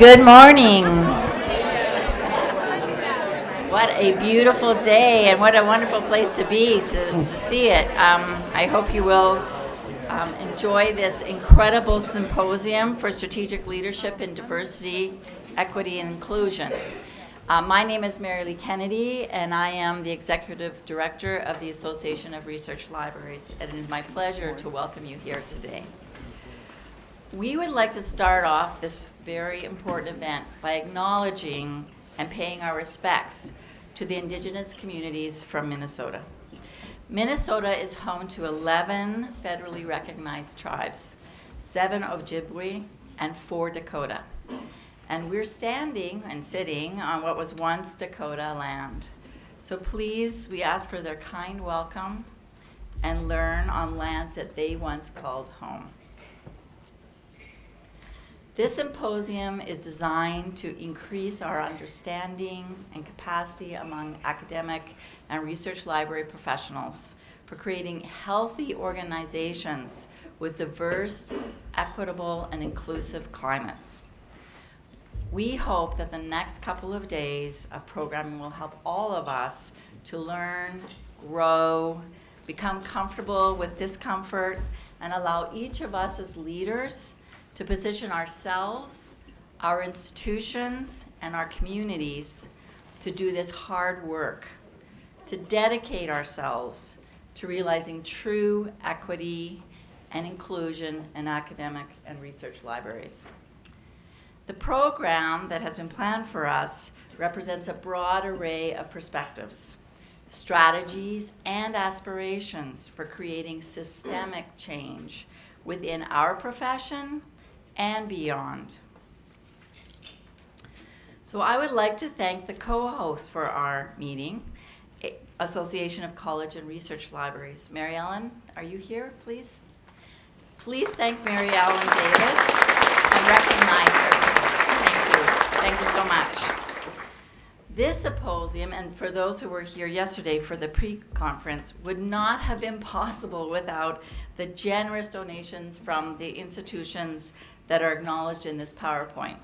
Good morning. What a beautiful day, and what a wonderful place to be to, to see it. Um, I hope you will um, enjoy this incredible symposium for strategic leadership in diversity, equity, and inclusion. Uh, my name is Mary Lee Kennedy, and I am the Executive Director of the Association of Research Libraries, and it is my pleasure to welcome you here today. We would like to start off this very important event by acknowledging and paying our respects to the indigenous communities from Minnesota. Minnesota is home to 11 federally recognized tribes, seven Ojibwe, and four Dakota. And we're standing and sitting on what was once Dakota land. So please, we ask for their kind welcome and learn on lands that they once called home. This symposium is designed to increase our understanding and capacity among academic and research library professionals for creating healthy organizations with diverse, equitable, and inclusive climates. We hope that the next couple of days of programming will help all of us to learn, grow, become comfortable with discomfort, and allow each of us as leaders to position ourselves, our institutions, and our communities to do this hard work, to dedicate ourselves to realizing true equity and inclusion in academic and research libraries. The program that has been planned for us represents a broad array of perspectives, strategies, and aspirations for creating systemic change within our profession and beyond. So I would like to thank the co-hosts for our meeting, Association of College and Research Libraries. Mary Ellen, are you here, please? Please thank Mary Ellen Davis and recognize her. Thank you. Thank you so much. This symposium, and for those who were here yesterday for the pre-conference, would not have been possible without the generous donations from the institutions that are acknowledged in this PowerPoint.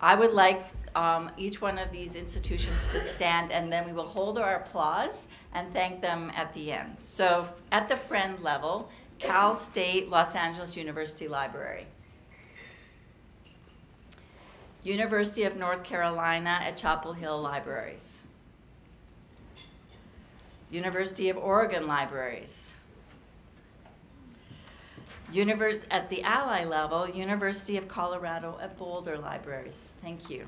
I would like um, each one of these institutions to stand and then we will hold our applause and thank them at the end. So at the friend level, Cal State Los Angeles University Library. University of North Carolina at Chapel Hill Libraries. University of Oregon Libraries. Univers at the Ally level, University of Colorado at Boulder Libraries. Thank you.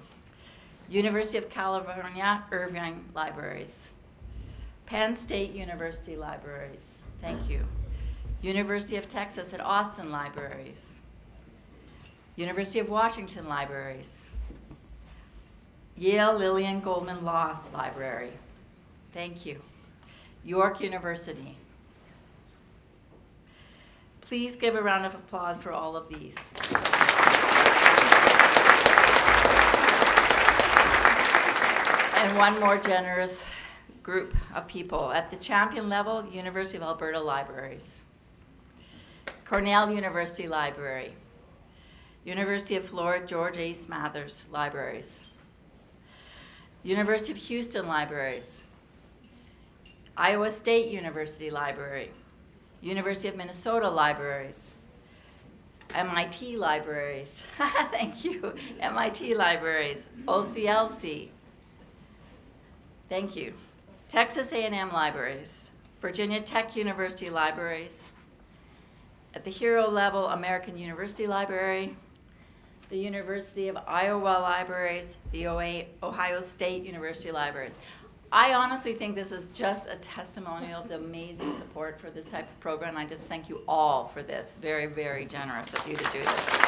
University of California, Irvine Libraries. Penn State University Libraries. Thank you. University of Texas at Austin Libraries. University of Washington Libraries. Yale Lillian Goldman Law Library. Thank you. York University. Please give a round of applause for all of these. And one more generous group of people. At the champion level, University of Alberta Libraries. Cornell University Library. University of Florida George A. Smathers Libraries. University of Houston Libraries. Iowa State University Library. University of Minnesota libraries, MIT libraries, thank you, MIT libraries, OCLC, thank you, Texas A&M libraries, Virginia Tech University libraries, at the hero level, American University Library, the University of Iowa Libraries, the Ohio State University Libraries. I honestly think this is just a testimonial of the amazing support for this type of program. I just thank you all for this. Very, very generous of you to do this.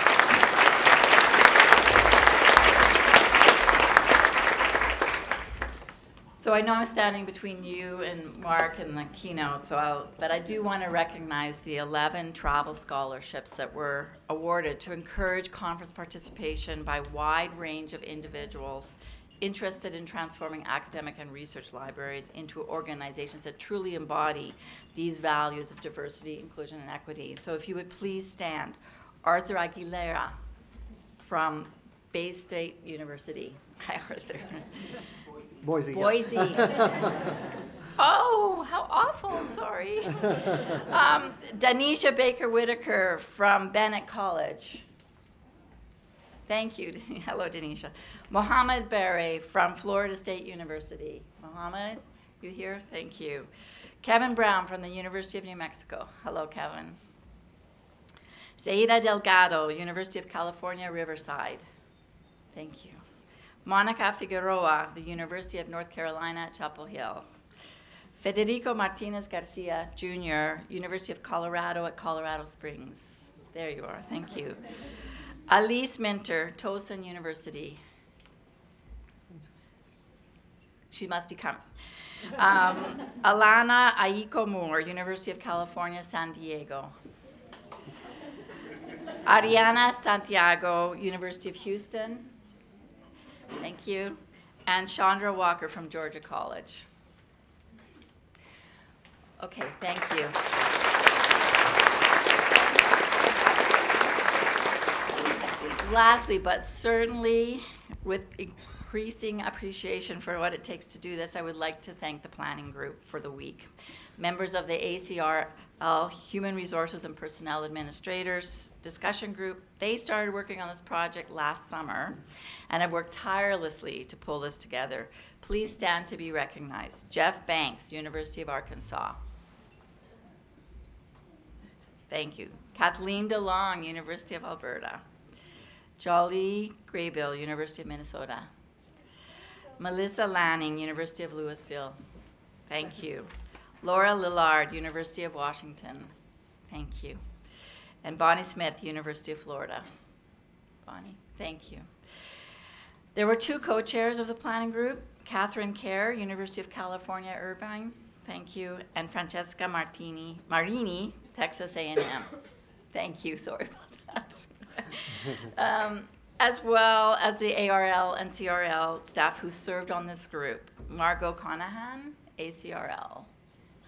So I know I'm standing between you and Mark and the keynote, so I'll, but I do want to recognize the 11 travel scholarships that were awarded to encourage conference participation by wide range of individuals interested in transforming academic and research libraries into organizations that truly embody these values of diversity, inclusion, and equity. So if you would please stand. Arthur Aguilera from Bay State University. Hi, Arthur. Boise. yeah. Boise. oh, how awful, sorry. Um, Danisha Baker Whitaker from Bennett College. Thank you. Hello, Danisha. Mohammed Barre from Florida State University. Mohammed, you here? Thank you. Kevin Brown from the University of New Mexico. Hello, Kevin. Zaida Delgado, University of California, Riverside. Thank you. Monica Figueroa, the University of North Carolina at Chapel Hill. Federico Martinez Garcia, Jr., University of Colorado at Colorado Springs. There you are, thank you. Alice Minter, Towson University. She must be coming. Um, Alana Aiko Moore, University of California, San Diego. Ariana Santiago, University of Houston. Thank you. And Chandra Walker from Georgia College. Okay, thank you. Lastly, but certainly with increasing appreciation for what it takes to do this, I would like to thank the planning group for the week. Members of the ACRL uh, Human Resources and Personnel Administrators Discussion Group, they started working on this project last summer and have worked tirelessly to pull this together. Please stand to be recognized. Jeff Banks, University of Arkansas. Thank you. Kathleen DeLong, University of Alberta. Jolie Graybill, University of Minnesota. Melissa Laning, University of Louisville. Thank you. Laura Lillard, University of Washington. Thank you. And Bonnie Smith, University of Florida. Bonnie, thank you. There were two co-chairs of the planning group, Catherine Kerr, University of California, Irvine. Thank you. And Francesca Martini, Marini, Texas A&M. Thank you, sorry. um, as well as the ARL and CRL staff who served on this group. Margot Conahan, ACRL.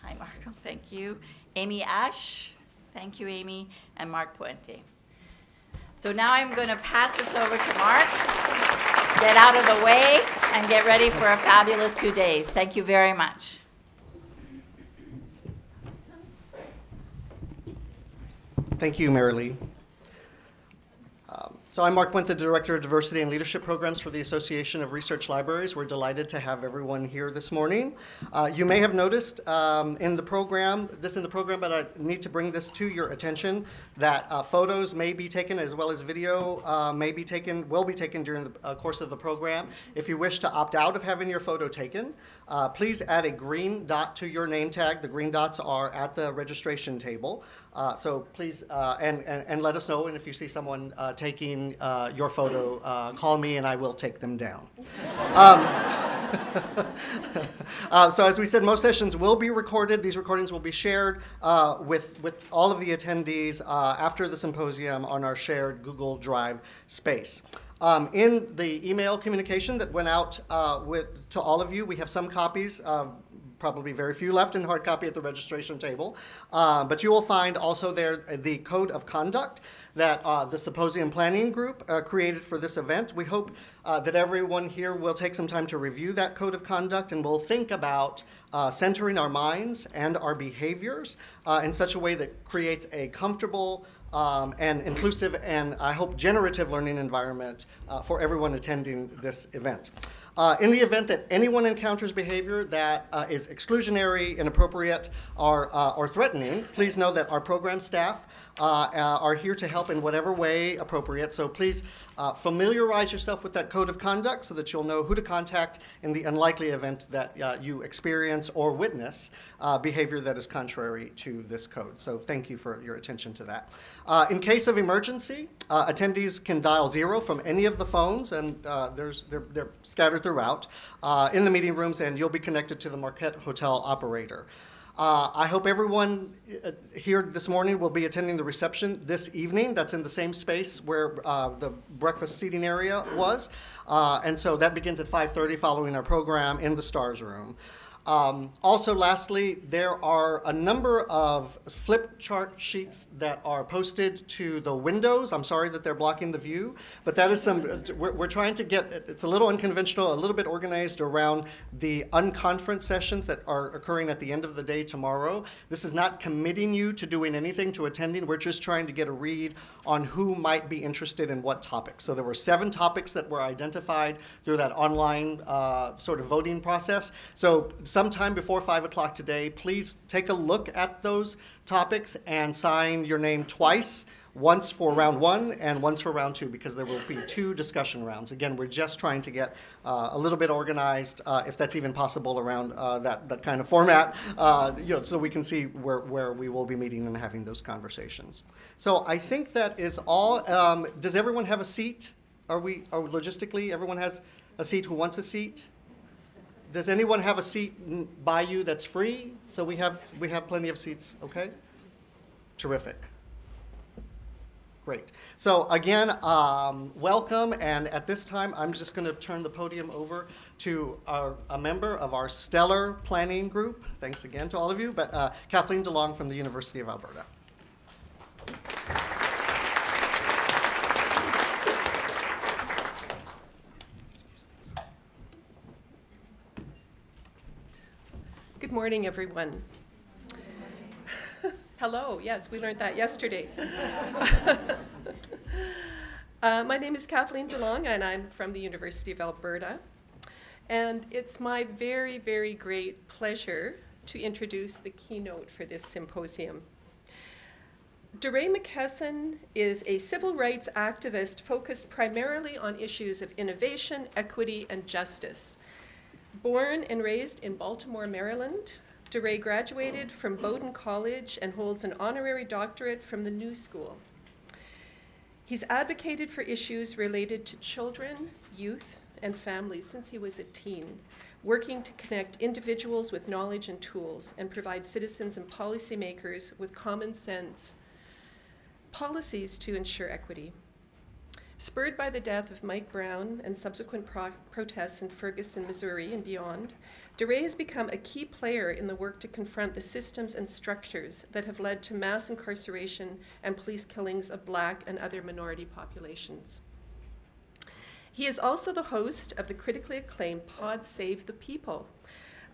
Hi, Margot, thank you. Amy Ash, thank you, Amy, and Mark Puente. So now I'm going to pass this over to Mark. Get out of the way and get ready for a fabulous two days. Thank you very much. Thank you, Mary Lee. So I'm Mark Puente, the Director of Diversity and Leadership Programs for the Association of Research Libraries. We're delighted to have everyone here this morning. Uh, You may have noticed um, in the program, this in the program, but I need to bring this to your attention, that uh, photos may be taken as well as video uh, may be taken, will be taken during the uh, course of the program. If you wish to opt out of having your photo taken, uh, please add a green dot to your name tag. The green dots are at the registration table. Uh, So please, and, and, and let us know, and if you see someone uh, uh, your photo, uh, call me and I will take them down. Um, uh, So as we said, most sessions will be recorded. These recordings will be shared uh, with, with all of the attendees uh, after the symposium on our shared Google Drive space. Um, in the email communication that went out uh, with, to all of you, we have some copies, uh, probably very few left in hard copy at the registration table. Uh, but you will find also there the code of conduct that uh, the symposium planning group uh, created for this event. We hope uh, that everyone here will take some time to review that code of conduct and will think about uh, centering our minds and our behaviors uh, in such a way that creates a comfortable um, and inclusive and I hope generative learning environment uh, for everyone attending this event. Uh, in the event that anyone encounters behavior that uh, is exclusionary, inappropriate, or, uh, or threatening, please know that our program staff uh, uh, are here to help in whatever way appropriate. So please uh, familiarize yourself with that code of conduct so that you'll know who to contact in the unlikely event that uh, you experience or witness uh, behavior that is contrary to this code. So thank you for your attention to that. Uh, in case of emergency, uh, attendees can dial zero from any of the phones, and uh, there's, they're, they're scattered throughout in the meeting rooms, and you'll be connected to the Marquette Hotel operator. Uh, I hope everyone uh, here this morning will be attending the reception this evening. That's in the same space where uh, the breakfast seating area was. Uh, and so that begins at 5.30 following our program in the STARS room. Um, also, lastly, there are a number of flip chart sheets that are posted to the windows. I'm sorry that they're blocking the view, but that is some, we're, we're trying to get, it's a little unconventional, a little bit organized around the unconference sessions that are occurring at the end of the day tomorrow. This is not committing you to doing anything, to attending. We're just trying to get a read on who might be interested in what topics. So there were seven topics that were identified through that online uh, sort of voting process. So sometime before 5 o'clock today, please take a look at those topics and sign your name twice once for round one and once for round two because there will be two discussion rounds. Again, we're just trying to get uh, a little bit organized, uh, if that's even possible, around uh, that, that kind of format, uh, you know, so we can see where, where we will be meeting and having those conversations. So I think that is all. Um, does everyone have a seat? Are we, are logistically, everyone has a seat who wants a seat? Does anyone have a seat by you that's free? So we have, we have plenty of seats, okay? Terrific. Great. So again, um, welcome, and at this time, I'm just going to turn the podium over to our, a member of our stellar planning group. Thanks again to all of you, but uh, Kathleen DeLong from the University of Alberta. Good morning, everyone. Hello, yes, we learned that yesterday. uh, my name is Kathleen DeLong, and I'm from the University of Alberta. And it's my very, very great pleasure to introduce the keynote for this symposium. DeRay McKesson is a civil rights activist focused primarily on issues of innovation, equity, and justice. Born and raised in Baltimore, Maryland, DeRay graduated from Bowdoin College and holds an honorary doctorate from the New School. He's advocated for issues related to children, youth, and families since he was a teen, working to connect individuals with knowledge and tools and provide citizens and policymakers with common sense policies to ensure equity. Spurred by the death of Mike Brown and subsequent pro protests in Ferguson, Missouri, and beyond, DeRay has become a key player in the work to confront the systems and structures that have led to mass incarceration and police killings of black and other minority populations. He is also the host of the critically acclaimed Pod Save the People,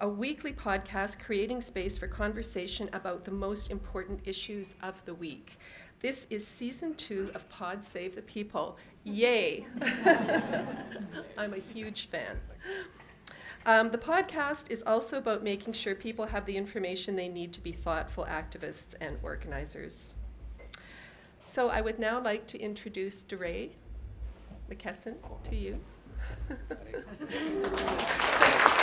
a weekly podcast creating space for conversation about the most important issues of the week. This is season two of Pod Save the People. Yay! I'm a huge fan. Um, the podcast is also about making sure people have the information they need to be thoughtful activists and organizers. So I would now like to introduce DeRay McKesson to you.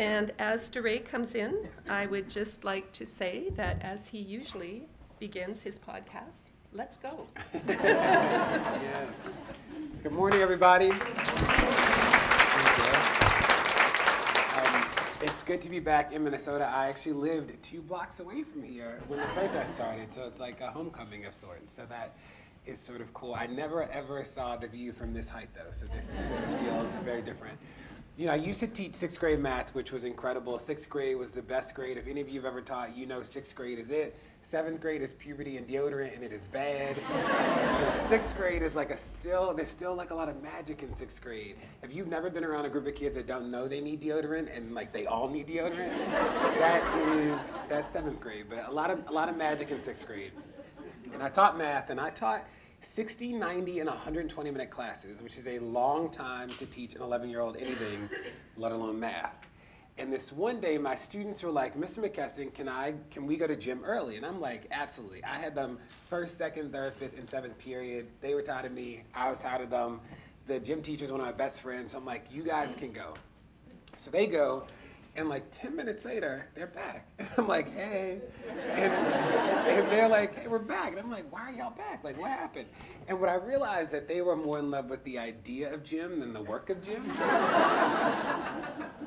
And as DeRay comes in, I would just like to say that as he usually begins his podcast, let's go. yes. Good morning, everybody. Um, it's good to be back in Minnesota. I actually lived two blocks away from here when the protest started, so it's like a homecoming of sorts. So that is sort of cool. I never ever saw the view from this height, though, so this, this feels very different. You know, I used to teach sixth grade math, which was incredible. Sixth grade was the best grade. If any of you have ever taught, you know sixth grade is it. Seventh grade is puberty and deodorant, and it is bad. sixth grade is like a still, there's still like a lot of magic in sixth grade. If you've never been around a group of kids that don't know they need deodorant, and like they all need deodorant, that is, that's seventh grade. But a lot of, a lot of magic in sixth grade. And I taught math, and I taught 60, 90, and 120 minute classes, which is a long time to teach an 11 year old anything, let alone math. And this one day, my students were like, Mr. McKesson, can I, can we go to gym early? And I'm like, absolutely. I had them first, second, third, fifth, and seventh period. They were tired of me. I was tired of them. The gym teacher is one of my best friends. So I'm like, you guys can go. So they go. And like 10 minutes later, they're back. And I'm like, hey. And, and they're like, hey, we're back. And I'm like, why are y'all back? Like, what happened? And what I realized that they were more in love with the idea of gym than the work of gym.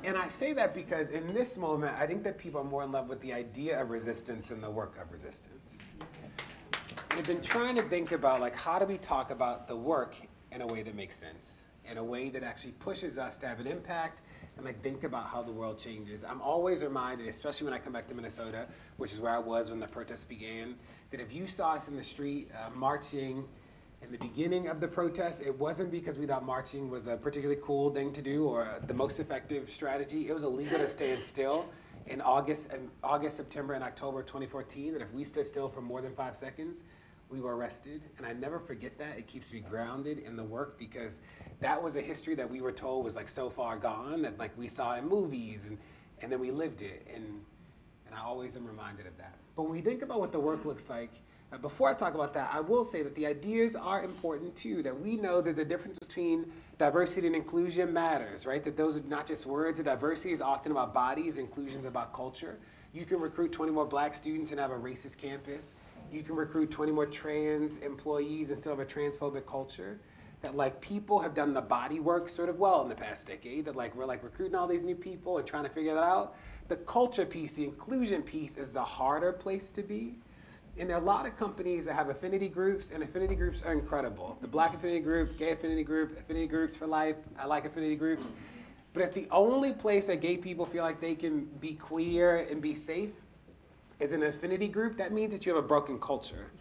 and I say that because in this moment, I think that people are more in love with the idea of resistance than the work of resistance. And I've been trying to think about like how do we talk about the work in a way that makes sense, in a way that actually pushes us to have an impact and like think about how the world changes. I'm always reminded, especially when I come back to Minnesota, which is where I was when the protests began, that if you saw us in the street uh, marching in the beginning of the protest, it wasn't because we thought marching was a particularly cool thing to do or the most effective strategy. It was illegal to stand still in August, and August, September, and October 2014. That if we stood still for more than five seconds, we were arrested. And I never forget that. It keeps me grounded in the work because that was a history that we were told was like so far gone that like we saw in movies and, and then we lived it. And, and I always am reminded of that. But when we think about what the work looks like, uh, before I talk about that, I will say that the ideas are important too, that we know that the difference between diversity and inclusion matters, right? That those are not just words, that diversity is often about bodies, inclusion is about culture. You can recruit 20 more black students and have a racist campus you can recruit 20 more trans employees and still have a transphobic culture. That like people have done the body work sort of well in the past decade. That like we're like recruiting all these new people and trying to figure that out. The culture piece, the inclusion piece is the harder place to be. And there are a lot of companies that have affinity groups, and affinity groups are incredible. The Black Affinity Group, Gay Affinity Group, Affinity Groups for Life. I like affinity groups. But if the only place that gay people feel like they can be queer and be safe is an affinity group, that means that you have a broken culture.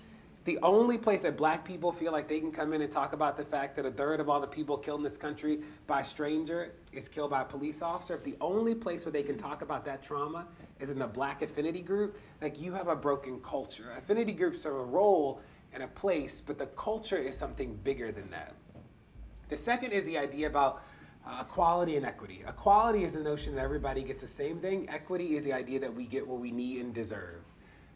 The only place that black people feel like they can come in and talk about the fact that a third of all the people killed in this country by a stranger is killed by a police officer, if the only place where they can talk about that trauma is in the black affinity group, like you have a broken culture. Affinity groups serve a role and a place, but the culture is something bigger than that. The second is the idea about uh, equality and equity. Equality is the notion that everybody gets the same thing. Equity is the idea that we get what we need and deserve.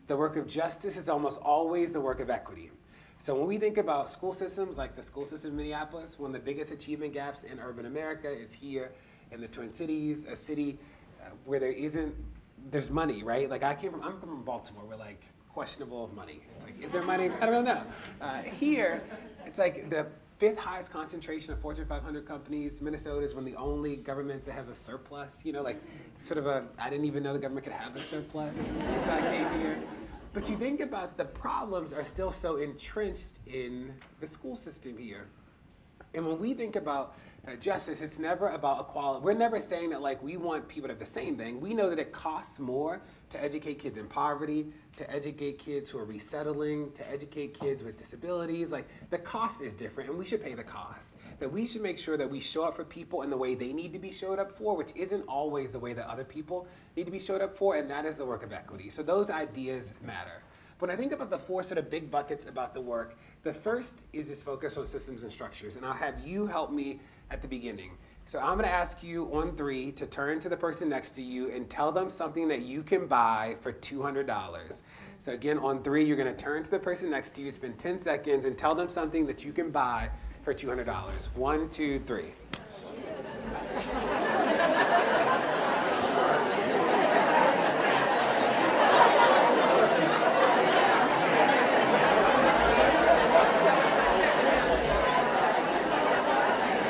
The work of justice is almost always the work of equity. So when we think about school systems, like the school system in Minneapolis, one of the biggest achievement gaps in urban America is here in the Twin Cities, a city uh, where there isn't, there's money, right? Like I came from, I'm from Baltimore, we're like questionable money. It's like, is there money? I don't know. Uh, here, it's like the fifth highest concentration of Fortune 500 companies. Minnesota is one of the only governments that has a surplus. You know, like sort of a, I didn't even know the government could have a surplus until I came here. But you think about the problems are still so entrenched in the school system here. And when we think about Uh, justice, it's never about equality. We're never saying that like we want people to have the same thing. We know that it costs more to educate kids in poverty, to educate kids who are resettling, to educate kids with disabilities. Like the cost is different and we should pay the cost. That we should make sure that we show up for people in the way they need to be showed up for, which isn't always the way that other people need to be showed up for, and that is the work of equity. So those ideas matter. When I think about the four sort of big buckets about the work, the first is this focus on systems and structures. And I'll have you help me at the beginning. So I'm gonna ask you on three to turn to the person next to you and tell them something that you can buy for $200. So again, on three, you're gonna turn to the person next to you, spend 10 seconds, and tell them something that you can buy for $200. One, two, three.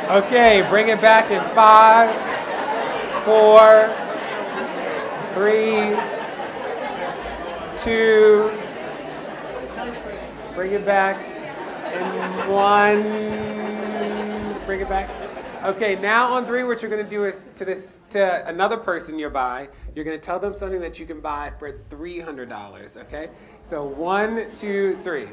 Okay, bring it back in five, four, three, two, bring it back in one, bring it back. Okay, now on three, what you're gonna do is to this to another person nearby, you're gonna tell them something that you can buy for $300, okay? So one, two, three.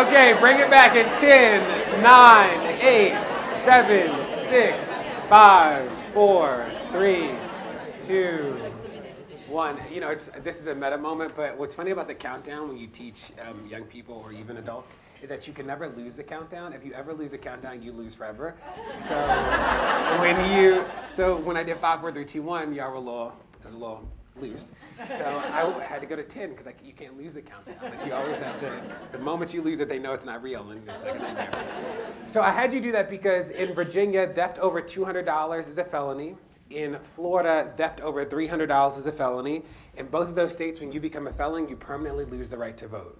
Okay, bring it back in 10, 9, 8, 7, 6, 5, 4, 3, 2, 1. You know, it's, this is a meta moment, but what's funny about the countdown when you teach um, young people or even adults is that you can never lose the countdown. If you ever lose the countdown, you lose forever. So when you, so when I did 5, 4, 3, 2, 1, y'all were a it was loose. So I had to go to 10 because you can't lose the countdown. Like you always have to, the moment you lose it, they know it's not real and it's like a nightmare. So I had you do that because in Virginia, theft over $200 is a felony. In Florida, theft over $300 is a felony. In both of those states, when you become a felon, you permanently lose the right to vote.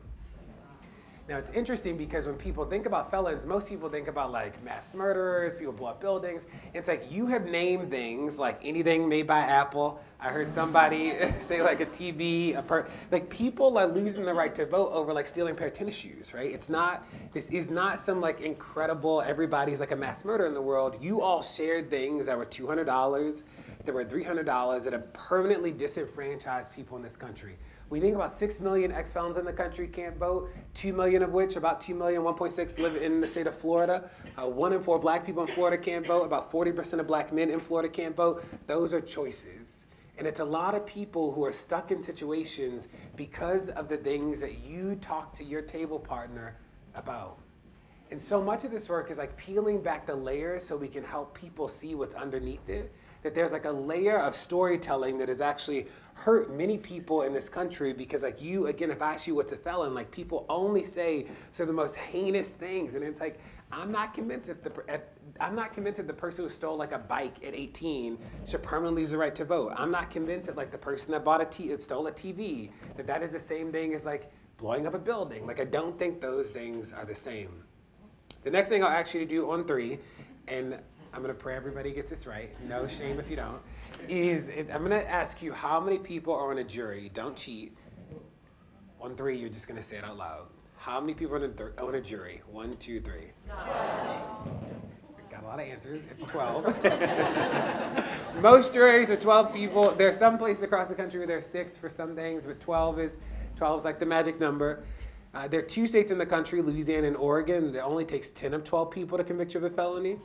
Now it's interesting because when people think about felons, most people think about like mass murderers, people blow up buildings. It's like you have named things like anything made by Apple. I heard somebody say like a TV, a per like people are losing the right to vote over like stealing a pair of tennis shoes, right? It's not this is not some like incredible everybody's like a mass murderer in the world. You all shared things that were two hundred dollars, that were three hundred dollars that have permanently disenfranchised people in this country. We think about 6 million ex felons in the country can't vote, 2 million of which, about 2 million, 1.6 live in the state of Florida. Uh, one in four black people in Florida can't vote. About 40% of black men in Florida can't vote. Those are choices. And it's a lot of people who are stuck in situations because of the things that you talk to your table partner about. And so much of this work is like peeling back the layers so we can help people see what's underneath it. That there's like a layer of storytelling that has actually hurt many people in this country because like you, again, if I ask you what's a felon, like people only say so the most heinous things. And it's like, I'm not convinced that the, I'm not convinced that the person who stole like a bike at 18 should permanently lose the right to vote. I'm not convinced that like the person that bought a t- that stole a TV, that that is the same thing as like blowing up a building. Like I don't think those things are the same. The next thing I'll ask you to do on three, and I'm gonna pray everybody gets this right. No shame if you don't. Is I'm gonna ask you how many people are on a jury? Don't cheat. On three, you're just gonna say it out loud. How many people are on a, on a jury? One, two, three. Got a lot of answers. It's 12. Most juries are 12 people. There's some places across the country where there's six for some things, but 12 is 12 is like the magic number. Uh, there are two states in the country, Louisiana and Oregon, it only takes 10 of 12 people to convict you of a felony.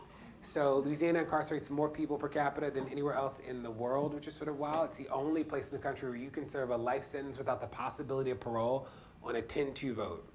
So Louisiana incarcerates more people per capita than anywhere else in the world, which is sort of wild. It's the only place in the country where you can serve a life sentence without the possibility of parole on a 10-2 vote.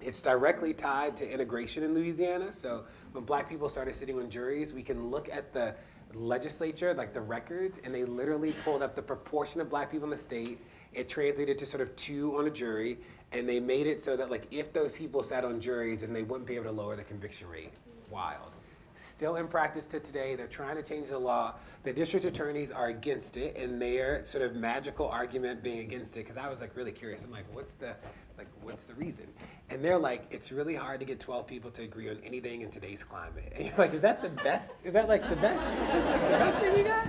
It's directly tied to integration in Louisiana. So when black people started sitting on juries, we can look at the legislature, like the records, and they literally pulled up the proportion of black people in the state. It translated to sort of two on a jury, and they made it so that like if those people sat on juries, and they wouldn't be able to lower the conviction rate. Wild. Still in practice to today, they're trying to change the law. The district attorneys are against it, and their sort of magical argument being against it, because I was like really curious. I'm like, what's the like what's the reason? And they're like, it's really hard to get 12 people to agree on anything in today's climate. And you're like, is that the best? Is that like the best? Is the best thing you got?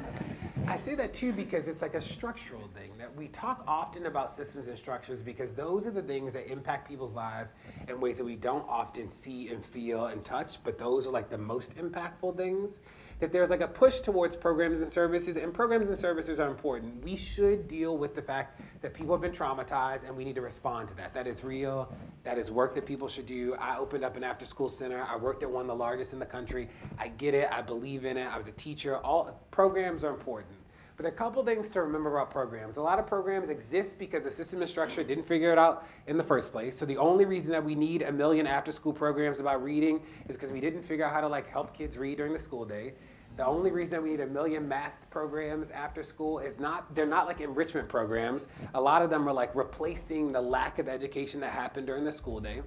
I say that too because it's like a structural thing that we talk often about systems and structures because those are the things that impact people's lives in ways that we don't often see and feel and touch, but those are like the most impactful things. That there's like a push towards programs and services, and programs and services are important. We should deal with the fact that people have been traumatized and we need to respond to that. That is real. That is work that people should do. I opened up an after school center. I worked at one of the largest in the country. I get it. I believe in it. I was a teacher. All programs are important. But a couple things to remember about programs. A lot of programs exist because the system and structure didn't figure it out in the first place. So the only reason that we need a million after school programs about reading is because we didn't figure out how to like help kids read during the school day. The only reason that we need a million math programs after school is not, they're not like enrichment programs. A lot of them are like replacing the lack of education that happened during the school day.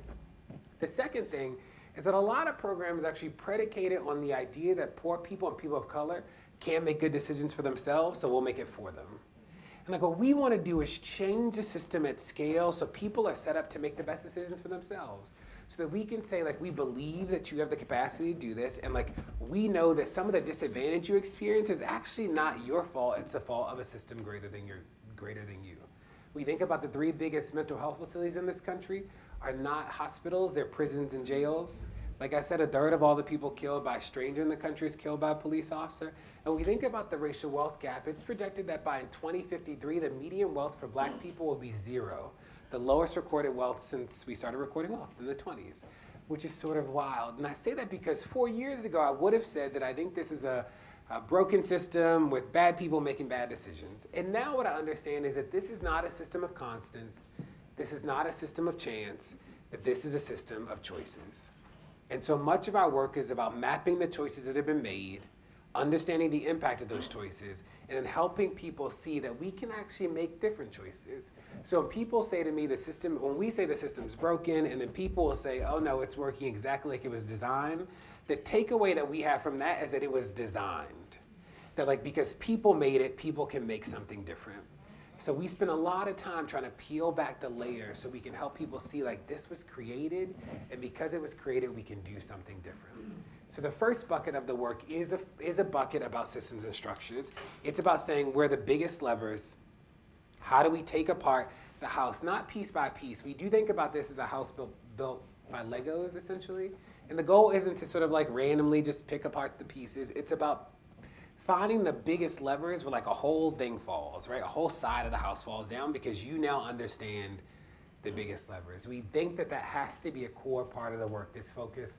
The second thing is that a lot of programs actually predicated on the idea that poor people and people of color can't make good decisions for themselves, so we'll make it for them. And like what we want to do is change the system at scale so people are set up to make the best decisions for themselves. So that we can say like we believe that you have the capacity to do this and like we know that some of the disadvantage you experience is actually not your fault, it's the fault of a system greater than your greater than you. We think about the three biggest mental health facilities in this country are not hospitals, they're prisons and jails. Like I said, a third of all the people killed by a stranger in the country is killed by a police officer. And we think about the racial wealth gap. It's projected that by 2053, the median wealth for black people will be zero, the lowest recorded wealth since we started recording wealth in the 20s, which is sort of wild. And I say that because four years ago, I would have said that I think this is a, a broken system with bad people making bad decisions. And now what I understand is that this is not a system of constants. This is not a system of chance, that this is a system of choices. And so much of our work is about mapping the choices that have been made, understanding the impact of those choices, and then helping people see that we can actually make different choices. So people say to me the system, when we say the system's broken, and then people will say, oh no, it's working exactly like it was designed, the takeaway that we have from that is that it was designed. That like because people made it, people can make something different. So we spend a lot of time trying to peel back the layers so we can help people see like this was created, and because it was created, we can do something different. So the first bucket of the work is a, is a bucket about systems and structures. It's about saying where the biggest levers, how do we take apart the house, not piece by piece. We do think about this as a house built, built by Legos, essentially. And the goal isn't to sort of like randomly just pick apart the pieces. It's about finding the biggest levers where like a whole thing falls, right? A whole side of the house falls down because you now understand the biggest levers. We think that that has to be a core part of the work, this focus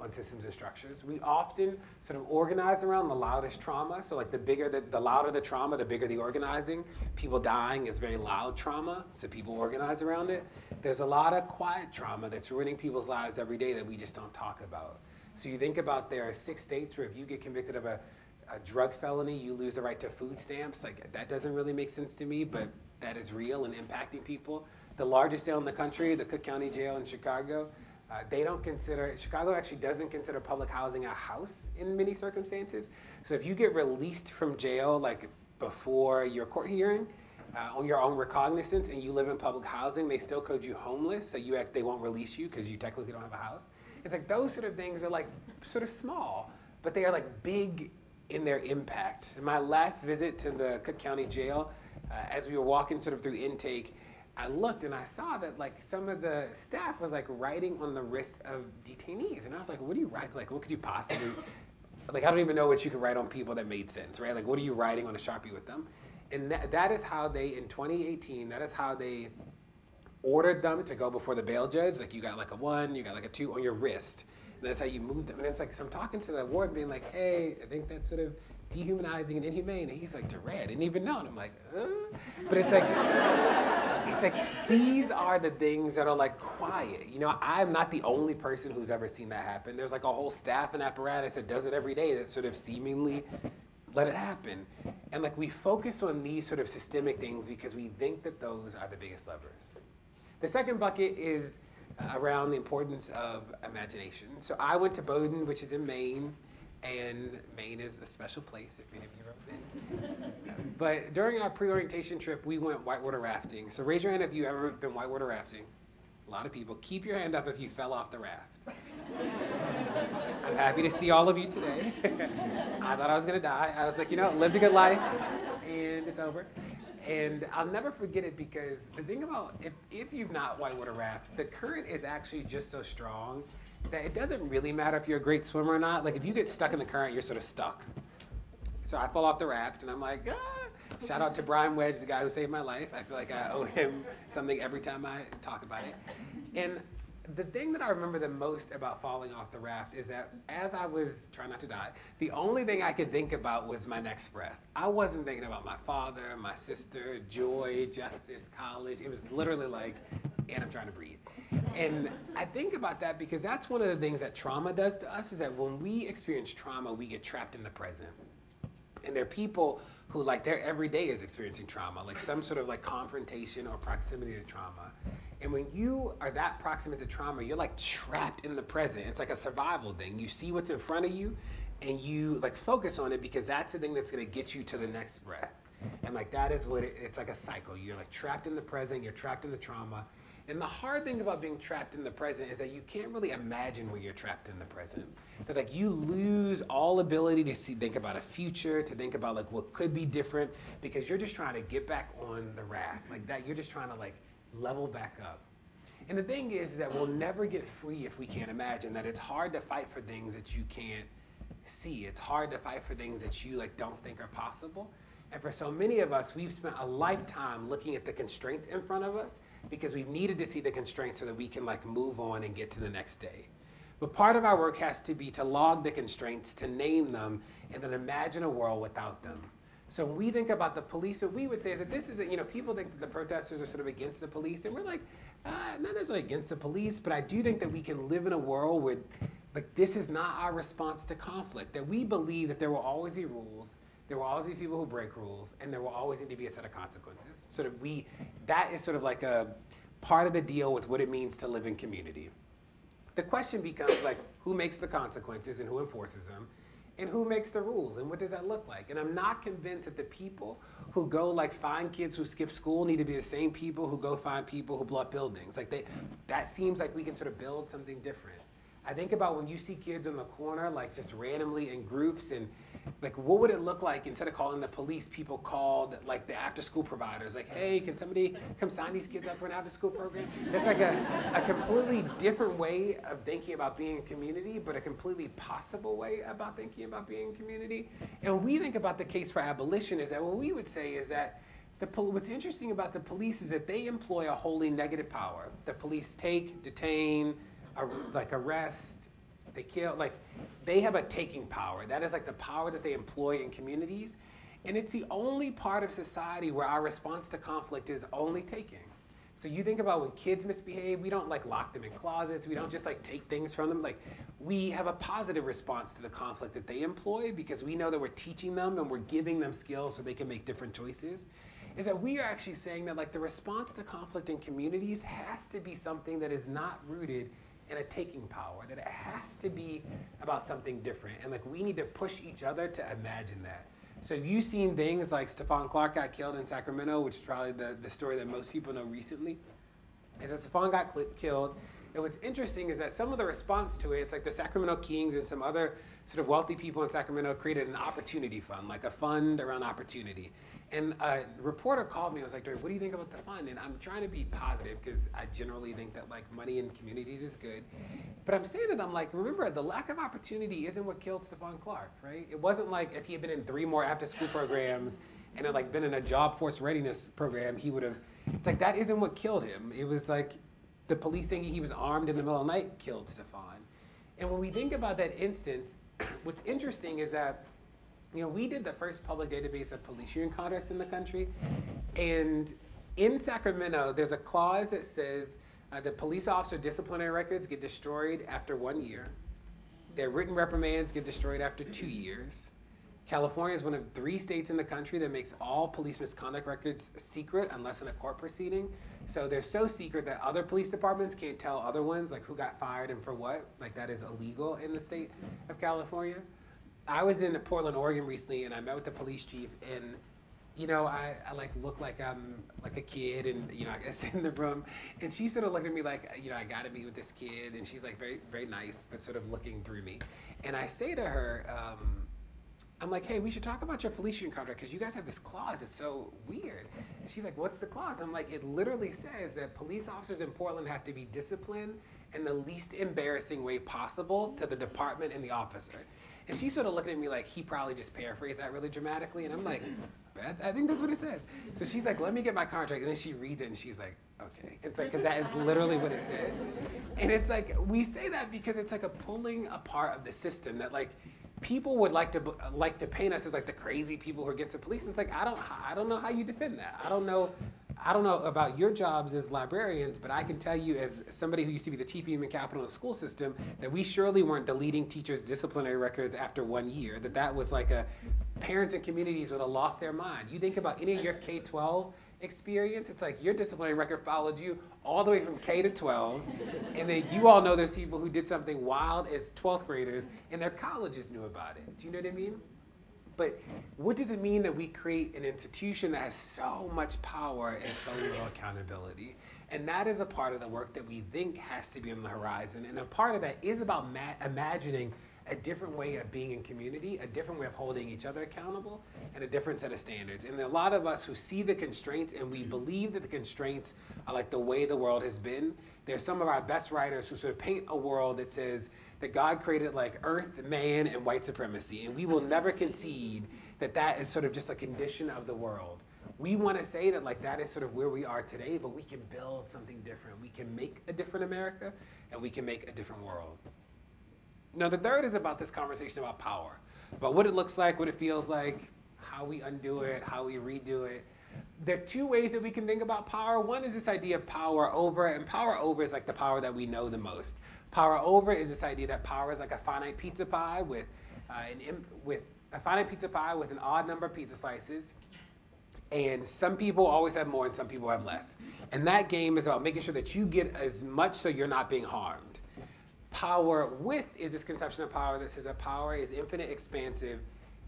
on systems and structures. We often sort of organize around the loudest trauma. So like the bigger, the, the louder the trauma, the bigger the organizing. People dying is very loud trauma, so people organize around it. There's a lot of quiet trauma that's ruining people's lives every day that we just don't talk about. So you think about there are six states where if you get convicted of a, a drug felony, you lose the right to food stamps. Like that doesn't really make sense to me, but that is real and impacting people. The largest jail in the country, the Cook County Jail in Chicago, uh, they don't consider, Chicago actually doesn't consider public housing a house in many circumstances. So if you get released from jail, like before your court hearing, uh, on your own recognizance, and you live in public housing, they still code you homeless, so you act, they won't release you because you technically don't have a house. It's like those sort of things are like sort of small, but they are like big in their impact. In my last visit to the Cook County Jail, uh, as we were walking sort of through intake, I looked and I saw that like some of the staff was like writing on the wrist of detainees, and I was like, "What do you write? Like, what could you possibly?" like, I don't even know what you could write on people that made sense, right? Like, what are you writing on a sharpie with them? And that, that is how they, in 2018, that is how they ordered them to go before the bail judge. Like, you got like a one, you got like a two on your wrist. That's how you move them. And it's like, so I'm talking to the ward being like, hey, I think that's sort of dehumanizing and inhumane. And he's like, Durant, I didn't even know. And I'm like, uh? But it's like, it's like, these are the things that are like quiet. You know, I'm not the only person who's ever seen that happen. There's like a whole staff and apparatus that does it every day that sort of seemingly let it happen. And like we focus on these sort of systemic things because we think that those are the biggest levers. The second bucket is around the importance of imagination. So I went to Bowdoin, which is in Maine and Maine is a special place if any of you have ever been. but during our pre-orientation trip, we went whitewater rafting. So raise your hand if you ever been whitewater rafting. A lot of people. Keep your hand up if you fell off the raft. I'm happy to see all of you today. I thought I was gonna die. I was like, you know, lived a good life, and it's over. And I'll never forget it because the thing about if, if you've not whitewater raft, the current is actually just so strong that it doesn't really matter if you're a great swimmer or not. Like if you get stuck in the current, you're sort of stuck. So I fall off the raft and I'm like, ah. Shout out to Brian Wedge, the guy who saved my life. I feel like I owe him something every time I talk about it. And the thing that I remember the most about falling off the raft is that as I was trying not to die, the only thing I could think about was my next breath. I wasn't thinking about my father, my sister, joy, justice, college. It was literally like, and I'm trying to breathe. And I think about that because that's one of the things that trauma does to us is that when we experience trauma, we get trapped in the present. And there are people who like their everyday is experiencing trauma, like some sort of like confrontation or proximity to trauma. And when you are that proximate to trauma, you're like trapped in the present. It's like a survival thing. You see what's in front of you and you like focus on it because that's the thing that's gonna get you to the next breath. And like that is what it, it's like a cycle. You're like trapped in the present, you're trapped in the trauma, and the hard thing about being trapped in the present is that you can't really imagine where you're trapped in the present. That like you lose all ability to see, think about a future, to think about like what could be different, because you're just trying to get back on the raft. Like that, you're just trying to like level back up. And the thing is, is that we'll never get free if we can't imagine. That it's hard to fight for things that you can't see. It's hard to fight for things that you like don't think are possible. And for so many of us, we've spent a lifetime looking at the constraints in front of us because we've needed to see the constraints so that we can like move on and get to the next day. But part of our work has to be to log the constraints, to name them, and then imagine a world without them. So when we think about the police, what we would say is that this is, a, you know, people think that the protesters are sort of against the police, and we're like, uh, not necessarily against the police, but I do think that we can live in a world where like this is not our response to conflict. That we believe that there will always be rules, there will always be people who break rules, and there will always need to be a set of consequences. Sort of we, that is sort of like a part of the deal with what it means to live in community. The question becomes like, who makes the consequences and who enforces them? And who makes the rules and what does that look like? And I'm not convinced that the people who go like find kids who skip school need to be the same people who go find people who blow up buildings. Like they, that seems like we can sort of build something different. I think about when you see kids in the corner, like just randomly in groups, and like what would it look like instead of calling the police, people called like the after school providers, like, hey, can somebody come sign these kids up for an after school program? That's like a, a completely different way of thinking about being a community, but a completely possible way about thinking about being a community. And we think about the case for abolition, is that what we would say is that the what's interesting about the police is that they employ a wholly negative power. The police take, detain, ar- like arrest, they kill, like they have a taking power. That is like the power that they employ in communities. And it's the only part of society where our response to conflict is only taking. So you think about when kids misbehave, we don't like lock them in closets. We don't just like take things from them. Like we have a positive response to the conflict that they employ because we know that we're teaching them and we're giving them skills so they can make different choices. Is that we are actually saying that like the response to conflict in communities has to be something that is not rooted in a taking power, that it has to be about something different. And like we need to push each other to imagine that. So you've seen things like Stephon Clark got killed in Sacramento, which is probably the, the story that most people know recently. Is that Stephon got killed. And what's interesting is that some of the response to it, it's like the Sacramento Kings and some other sort of wealthy people in Sacramento created an opportunity fund, like a fund around opportunity. And a reporter called me and was like, what do you think about the fund? And I'm trying to be positive because I generally think that like money in communities is good. But I'm saying to them, like, remember, the lack of opportunity isn't what killed Stephon Clark, right? It wasn't like if he had been in three more after school programs and had like been in a job force readiness program, he would have, it's like that isn't what killed him. It was like the police he was armed in the middle of the night killed Stephon. And when we think about that instance, what's interesting is that you know, we did the first public database of police shooting contracts in the country. And in Sacramento, there's a clause that says uh, the police officer disciplinary records get destroyed after one year. Their written reprimands get destroyed after two years. California is one of three states in the country that makes all police misconduct records secret unless in a court proceeding. So they're so secret that other police departments can't tell other ones like who got fired and for what. Like that is illegal in the state of California. I was in Portland, Oregon recently, and I met with the police chief, and you know, I, I like look like I'm like a kid, and you know, I sit in the room, and she sort of looked at me like, you know, I got to meet with this kid, and she's like very very nice, but sort of looking through me, and I say to her. Um, I'm like, hey, we should talk about your police union contract because you guys have this clause. It's so weird. And she's like, what's the clause? I'm like, it literally says that police officers in Portland have to be disciplined in the least embarrassing way possible to the department and the officer. And she's sort of looking at me like he probably just paraphrased that really dramatically. And I'm like, I, I think that's what it says. So she's like, let me get my contract. And then she reads it and she's like, okay. It's like, because that is literally what it says. And it's like, we say that because it's like a pulling apart of the system that like, people would like to like to paint us as like the crazy people who are against the police. And it's like I don't I don't know how you defend that. I don't know I don't know about your jobs as librarians, but I can tell you as somebody who used to be the chief human capital in the school system that we surely weren't deleting teachers' disciplinary records after one year. That that was like a parents and communities would have lost their mind. You think about any of your K-12 experience, it's like your disciplinary record followed you all the way from K to 12, and then you all know there's people who did something wild as 12th graders, and their colleges knew about it. Do you know what I mean? But what does it mean that we create an institution that has so much power and so little accountability? And that is a part of the work that we think has to be on the horizon. And a part of that is about ma- imagining a different way of being in community, a different way of holding each other accountable, and a different set of standards. And a lot of us who see the constraints and we believe that the constraints are like the way the world has been. There's some of our best writers who sort of paint a world that says that God created like earth, man, and white supremacy. And we will never concede that that is sort of just a condition of the world. We want to say that like that is sort of where we are today, but we can build something different. We can make a different America and we can make a different world. Now, the third is about this conversation about power, about what it looks like, what it feels like, how we undo it, how we redo it. There are two ways that we can think about power. One is this idea of power over, and power over is like the power that we know the most. Power over is this idea that power is like a finite pizza pie with, uh, an with a finite pizza pie with an odd number of pizza slices. And some people always have more and some people have less. And that game is about making sure that you get as much so you're not being harmed. Power with is this conception of power that says that power is infinite, expansive,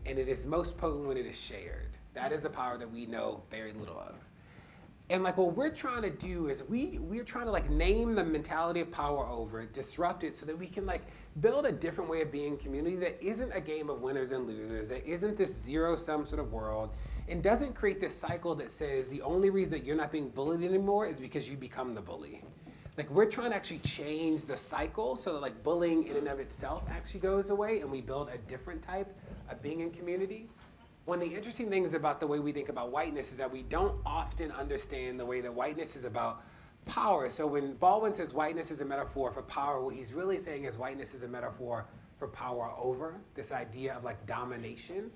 and it is most potent when it is shared. That is the power that we know very little of. And like what we're trying to do is we we're trying to like name the mentality of power over it, disrupt it so that we can like build a different way of being community that isn't a game of winners and losers, that isn't this zero sum sort of world, and doesn't create this cycle that says the only reason that you're not being bullied anymore is because you become the bully. Like we're trying to actually change the cycle so that like bullying in and of itself actually goes away and we build a different type of being in community. One of the interesting things about the way we think about whiteness is that we don't often understand the way that whiteness is about power. So when Baldwin says whiteness is a metaphor for power, what he's really saying is whiteness is a metaphor for power over, this idea of like domination,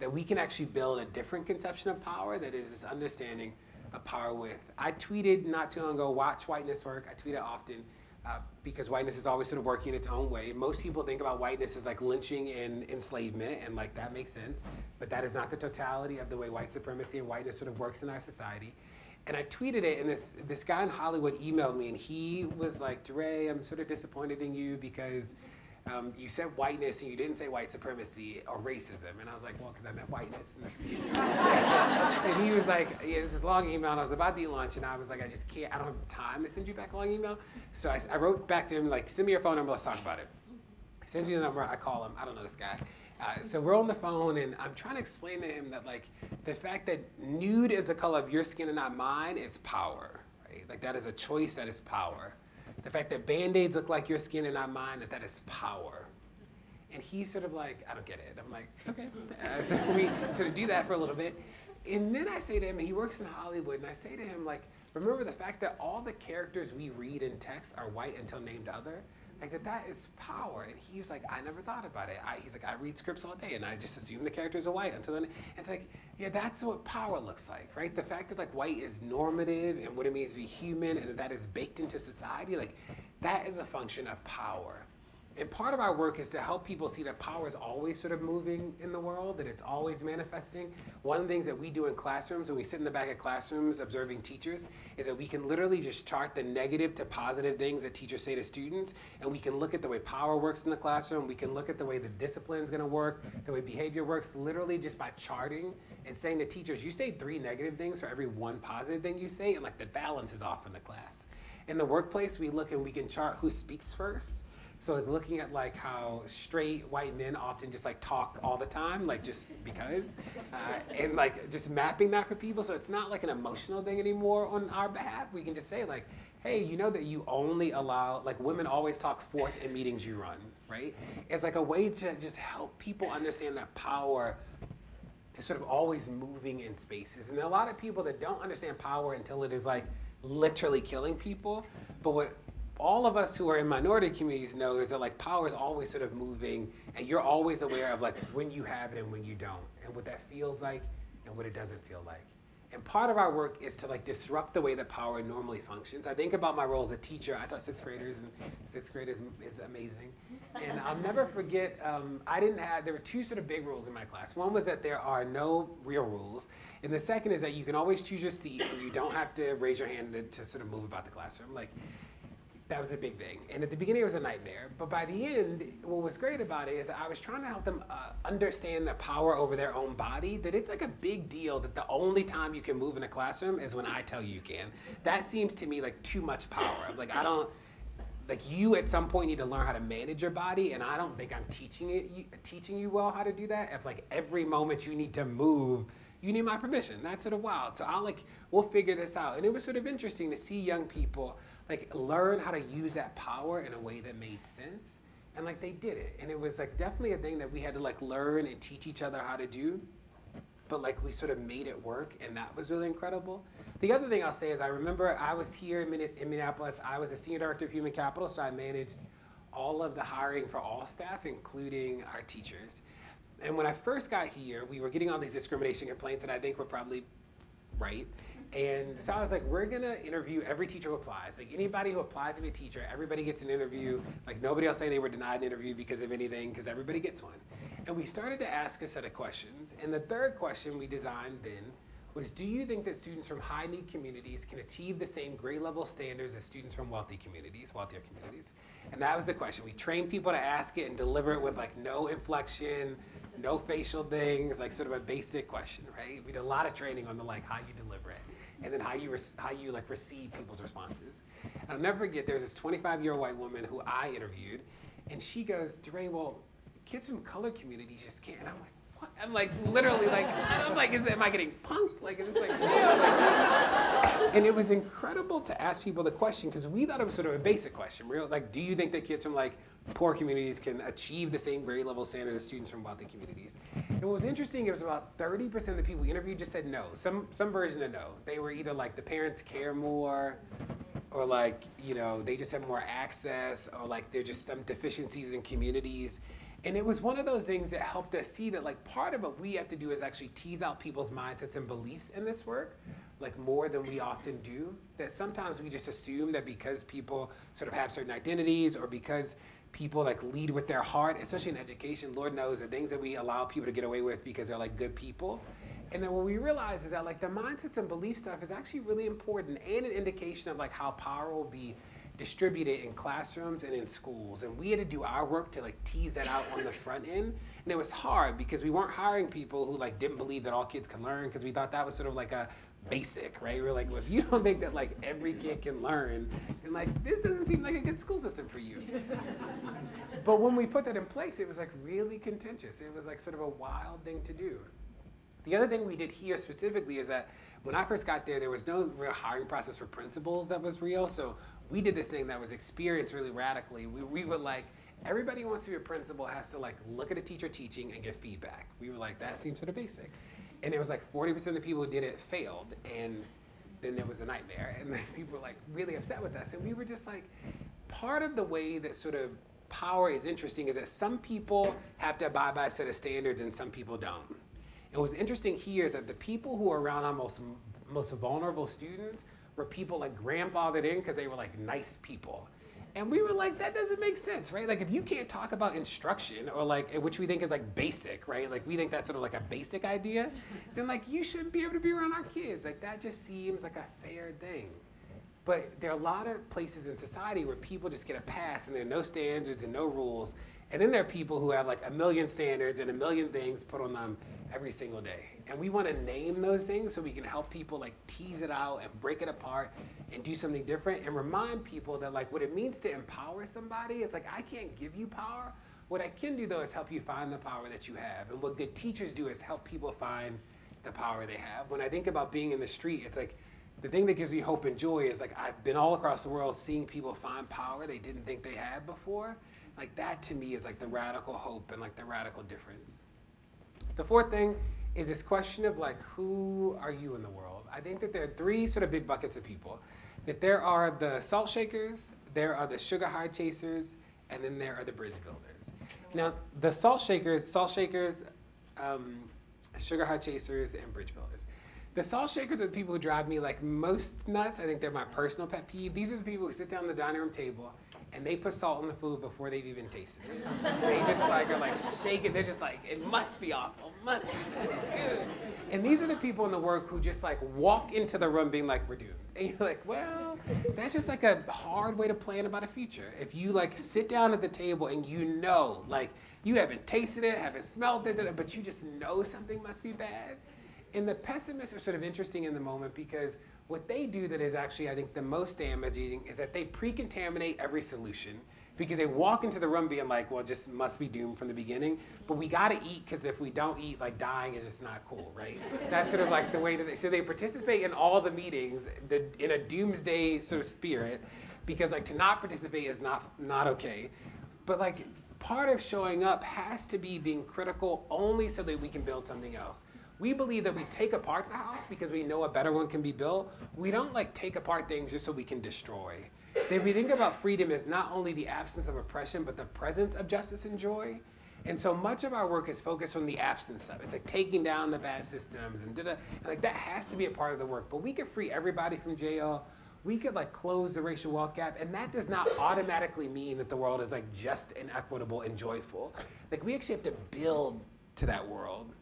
that we can actually build a different conception of power that is this understanding of power with. I tweeted not too long ago, watch whiteness work. I tweet it often. Uh, because whiteness is always sort of working in its own way. Most people think about whiteness as like lynching and enslavement, and like that makes sense, but that is not the totality of the way white supremacy and whiteness sort of works in our society. And I tweeted it, and this this guy in Hollywood emailed me, and he was like, "DeRay, I'm sort of disappointed in you because." Um, you said whiteness and you didn't say white supremacy or racism. And I was like, well, because I meant whiteness. and he was like, yeah, this is long email. And I was about to eat lunch and I was like, I just can't, I don't have time to send you back a long email. So I, I wrote back to him, like, send me your phone number, let's talk about it. He sends me the number, I call him, I don't know this guy. Uh, so we're on the phone and I'm trying to explain to him that like the fact that nude is the color of your skin and not mine is power, right? Like that is a choice, that is power. The fact that band-aids look like your skin and not mine, that that is power. And he's sort of like, I don't get it. I'm like, okay. Uh, so we sort of do that for a little bit. And then I say to him, he works in Hollywood, and I say to him, like, remember the fact that all the characters we read in text are white until named other? Like that that is power. And he was like, I never thought about it. I, he's like, I read scripts all day and I just assume the characters are white until then. It's like, yeah, that's what power looks like, right? The fact that like white is normative and what it means to be human and that, that is baked into society, like that is a function of power. And part of our work is to help people see that power is always sort of moving in the world, that it's always manifesting. One of the things that we do in classrooms, when we sit in the back of classrooms observing teachers, is that we can literally just chart the negative to positive things that teachers say to students, and we can look at the way power works in the classroom, we can look at the way the discipline is gonna work, the way behavior works, literally just by charting and saying to teachers, you say three negative things for every one positive thing you say, and like the balance is off in the class. In the workplace, we look and we can chart who speaks first so like looking at like how straight white men often just like talk all the time, like just because, uh, and like just mapping that for people. So it's not like an emotional thing anymore on our behalf. We can just say like, hey, you know that you only allow like women always talk fourth in meetings you run, right? It's like a way to just help people understand that power is sort of always moving in spaces. And there are a lot of people that don't understand power until it is like literally killing people. But what all of us who are in minority communities know is that like power is always sort of moving and you're always aware of like when you have it and when you don't and what that feels like and what it doesn't feel like. And part of our work is to like disrupt the way that power normally functions. I think about my role as a teacher. I taught sixth graders and sixth grade is, is amazing. And i'll never forget um, i didn't have there were two sort of big rules in my class. One was that there are no real rules and the second is that you can always choose your seat and you don't have to raise your hand to, to sort of move about the classroom. Like that was a big thing. And at the beginning, it was a nightmare. But by the end, what was great about it is I was trying to help them uh, understand the power over their own body, that it's like a big deal that the only time you can move in a classroom is when I tell you you can. That seems to me like too much power. Like, I don't, like you at some point need to learn how to manage your body and i don't think i'm teaching it teaching you well how to do that if like every moment you need to move you need my permission that's sort of wild so i'll like we'll figure this out and it was sort of interesting to see young people like learn how to use that power in a way that made sense. And like they did it. And it was like definitely a thing that we had to like learn and teach each other how to do. But like we sort of made it work and that was really incredible. The other thing i'll say is i remember i was here in, in minneapolis. I was a senior director of human capital so i managed all of the hiring for all staff including our teachers. And when i first got here we were getting all these discrimination complaints that i think were probably right And so I was like, we're gonna interview every teacher who applies. Like anybody who applies to be a teacher, everybody gets an interview. Like nobody else say they were denied an interview because of anything, because everybody gets one. And we started to ask a set of questions. And the third question we designed then was, do you think that students from high need communities can achieve the same grade level standards as students from wealthy communities, wealthier communities? And that was the question. We trained people to ask it and deliver it with like no inflection, no facial things, like sort of a basic question, right? We did a lot of training on the like how you deliver it and then how you how you like receive people's responses. And I'll never forget. There's this 25 year old white woman who I interviewed, and she goes, "DeRay, well, kids from color communities just can't." And I'm like, I'm like, literally, like, I'm like, is, am I getting punked? Like, it's like, and it was incredible to ask people the question because we thought it was sort of a basic question, real like, do you think that kids from like poor communities can achieve the same grade level standards as students from wealthy communities. And what was interesting, it was about 30% of the people we interviewed just said no, some, some version of no. They were either like the parents care more, or like, you know, they just have more access, or like there're just some deficiencies in communities. And it was one of those things that helped us see that like part of what we have to do is actually tease out people's mindsets and beliefs in this work, like more than we often do. That sometimes we just assume that because people sort of have certain identities or because people like lead with their heart, especially in education. Lord knows the things that we allow people to get away with because they're like good people. And then what we realize is that like the mindsets and belief stuff is actually really important and an indication of like how power will be distributed in classrooms and in schools. And we had to do our work to like tease that out on the front end. And it was hard because we weren't hiring people who like didn't believe that all kids can learn because we thought that was sort of like a basic, right? We're like, well, if you don't think that like every kid can learn, then like this doesn't seem like a good school system for you. but when we put that in place, it was like really contentious. It was like sort of a wild thing to do. The other thing we did here specifically is that when I first got there, there was no real hiring process for principals that was real. So we did this thing that was experienced really radically. We, we were like, everybody wants to be a principal has to like look at a teacher teaching and give feedback. We were like, that seems sort of basic and it was like 40% of the people who did it failed and then there was a nightmare and people were like really upset with us and we were just like part of the way that sort of power is interesting is that some people have to abide by a set of standards and some people don't and what's interesting here is that the people who are around our most most vulnerable students were people like grandfathered in because they were like nice people and we were like, that doesn't make sense, right? Like if you can't talk about instruction or like, which we think is like basic, right? Like we think that's sort of like a basic idea, then like you shouldn't be able to be around our kids. Like that just seems like a fair thing. But there are a lot of places in society where people just get a pass and there are no standards and no rules. And then there are people who have like a million standards and a million things put on them every single day. And we want to name those things so we can help people like tease it out and break it apart and do something different and remind people that like what it means to empower somebody is like I can't give you power. What I can do though is help you find the power that you have. And what good teachers do is help people find the power they have. When I think about being in the street, it's like the thing that gives me hope and joy is like I've been all across the world seeing people find power they didn't think they had before. Like that to me is like the radical hope and like the radical difference. The fourth thing is this question of like who are you in the world? I think that there are three sort of big buckets of people that there are the salt shakers, there are the sugar high chasers, and then there are the bridge builders. Now, the salt shakers, salt shakers, um, sugar high chasers, and bridge builders. The salt shakers are the people who drive me like most nuts. I think they're my personal pet peeve. These are the people who sit down at the dining room table and they put salt in the food before they've even tasted it. they just like are like shaking. They're just like, it must be awful, must be good. And these are the people in the work who just like walk into the room being like, we're doomed. And you're like, well, that's just like a hard way to plan about a future. If you like sit down at the table and you know, like you haven't tasted it, haven't smelled it, but you just know something must be bad. And the pessimists are sort of interesting in the moment because what they do that is actually, I think, the most damaging is that they pre-contaminate every solution because they walk into the room being like, well, just must be doomed from the beginning. But we got to eat because if we don't eat, like dying is just not cool, right? That's sort of like the way that they, so they participate in all the meetings the, in a doomsday sort of spirit because like to not participate is not, not okay. But like part of showing up has to be being critical only so that we can build something else. We believe that we take apart the house because we know a better one can be built. We don't like take apart things just so we can destroy. That we think about freedom as not only the absence of oppression, but the presence of justice and joy. And so much of our work is focused on the absence of. It's like taking down the bad systems and. And like that has to be a part of the work. But we could free everybody from jail. We could like close the racial wealth gap, and that does not automatically mean that the world is like just and equitable and joyful. Like we actually have to build to that world.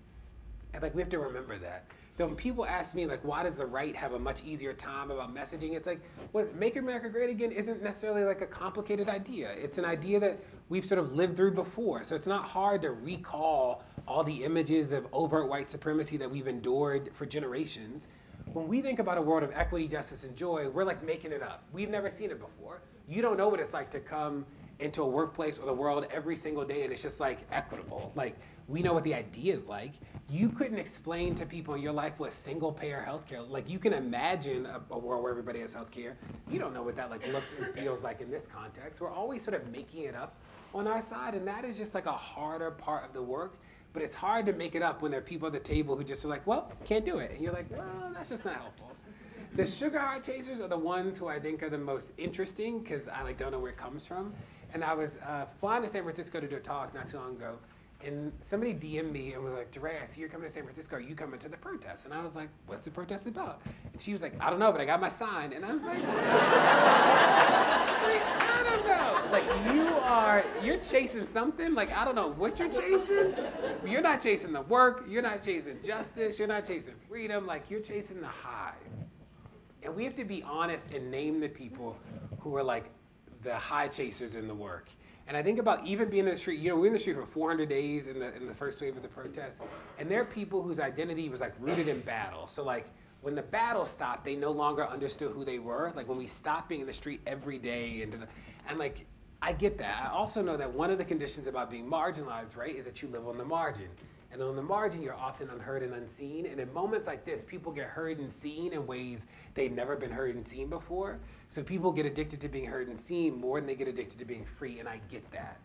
Like we have to remember that. Then when people ask me like, why does the right have a much easier time about messaging? It's like, well, make America great again isn't necessarily like a complicated idea. It's an idea that we've sort of lived through before. So it's not hard to recall all the images of overt white supremacy that we've endured for generations. When we think about a world of equity, justice, and joy, we're like making it up. We've never seen it before. You don't know what it's like to come into a workplace or the world every single day and it's just like equitable. Like we know what the idea is like. You couldn't explain to people in your life what single payer healthcare, like you can imagine a, a world where everybody has healthcare. You don't know what that like looks and feels like in this context. We're always sort of making it up on our side and that is just like a harder part of the work. But it's hard to make it up when there are people at the table who just are like, well, can't do it. And you're like, well, that's just not helpful. The sugar heart chasers are the ones who I think are the most interesting because I like don't know where it comes from. And I was uh, flying to San Francisco to do a talk not too long ago, and somebody DM'd me and was like, DeRay, I see you're coming to San Francisco. Are you coming to the protest? And I was like, what's the protest about? And she was like, I don't know, but I got my sign. And I was like, like, I don't know. Like, you are, you're chasing something. Like, I don't know what you're chasing. You're not chasing the work. You're not chasing justice. You're not chasing freedom. Like, you're chasing the high. And we have to be honest and name the people who are like the high chasers in the work. And I think about even being in the street, you know, we are in the street for 400 days in the, in the first wave of the protest. And there are people whose identity was like rooted in battle. So like when the battle stopped, they no longer understood who they were. Like when we stopped being in the street every day and, and like, I get that. I also know that one of the conditions about being marginalized, right, is that you live on the margin. And on the margin, you're often unheard and unseen. And in moments like this, people get heard and seen in ways they've never been heard and seen before. So people get addicted to being heard and seen more than they get addicted to being free, and I get that.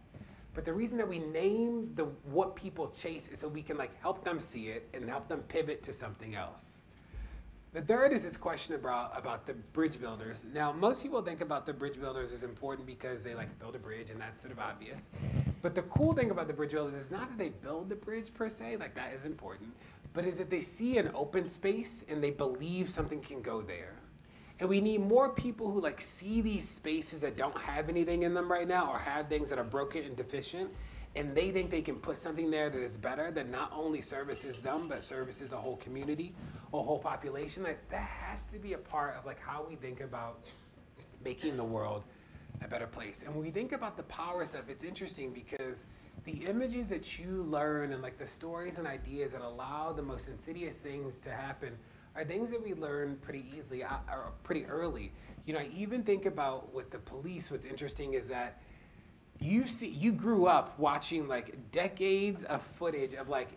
But the reason that we name the what people chase is so we can like help them see it and help them pivot to something else. The third is this question about, about the bridge builders. Now, most people think about the bridge builders as important because they like build a bridge and that's sort of obvious. But the cool thing about the bridge builders is not that they build the bridge per se, like that is important, but is that they see an open space and they believe something can go there. And we need more people who like see these spaces that don't have anything in them right now or have things that are broken and deficient and they think they can put something there that is better that not only services them but services a whole community a whole population. Like that has to be a part of like how we think about making the world a better place. And when we think about the power stuff it's interesting because the images that you learn and like the stories and ideas that allow the most insidious things to happen are things that we learn pretty easily uh, or pretty early. You know i even think about with the police what's interesting is that you see you grew up watching like decades of footage of like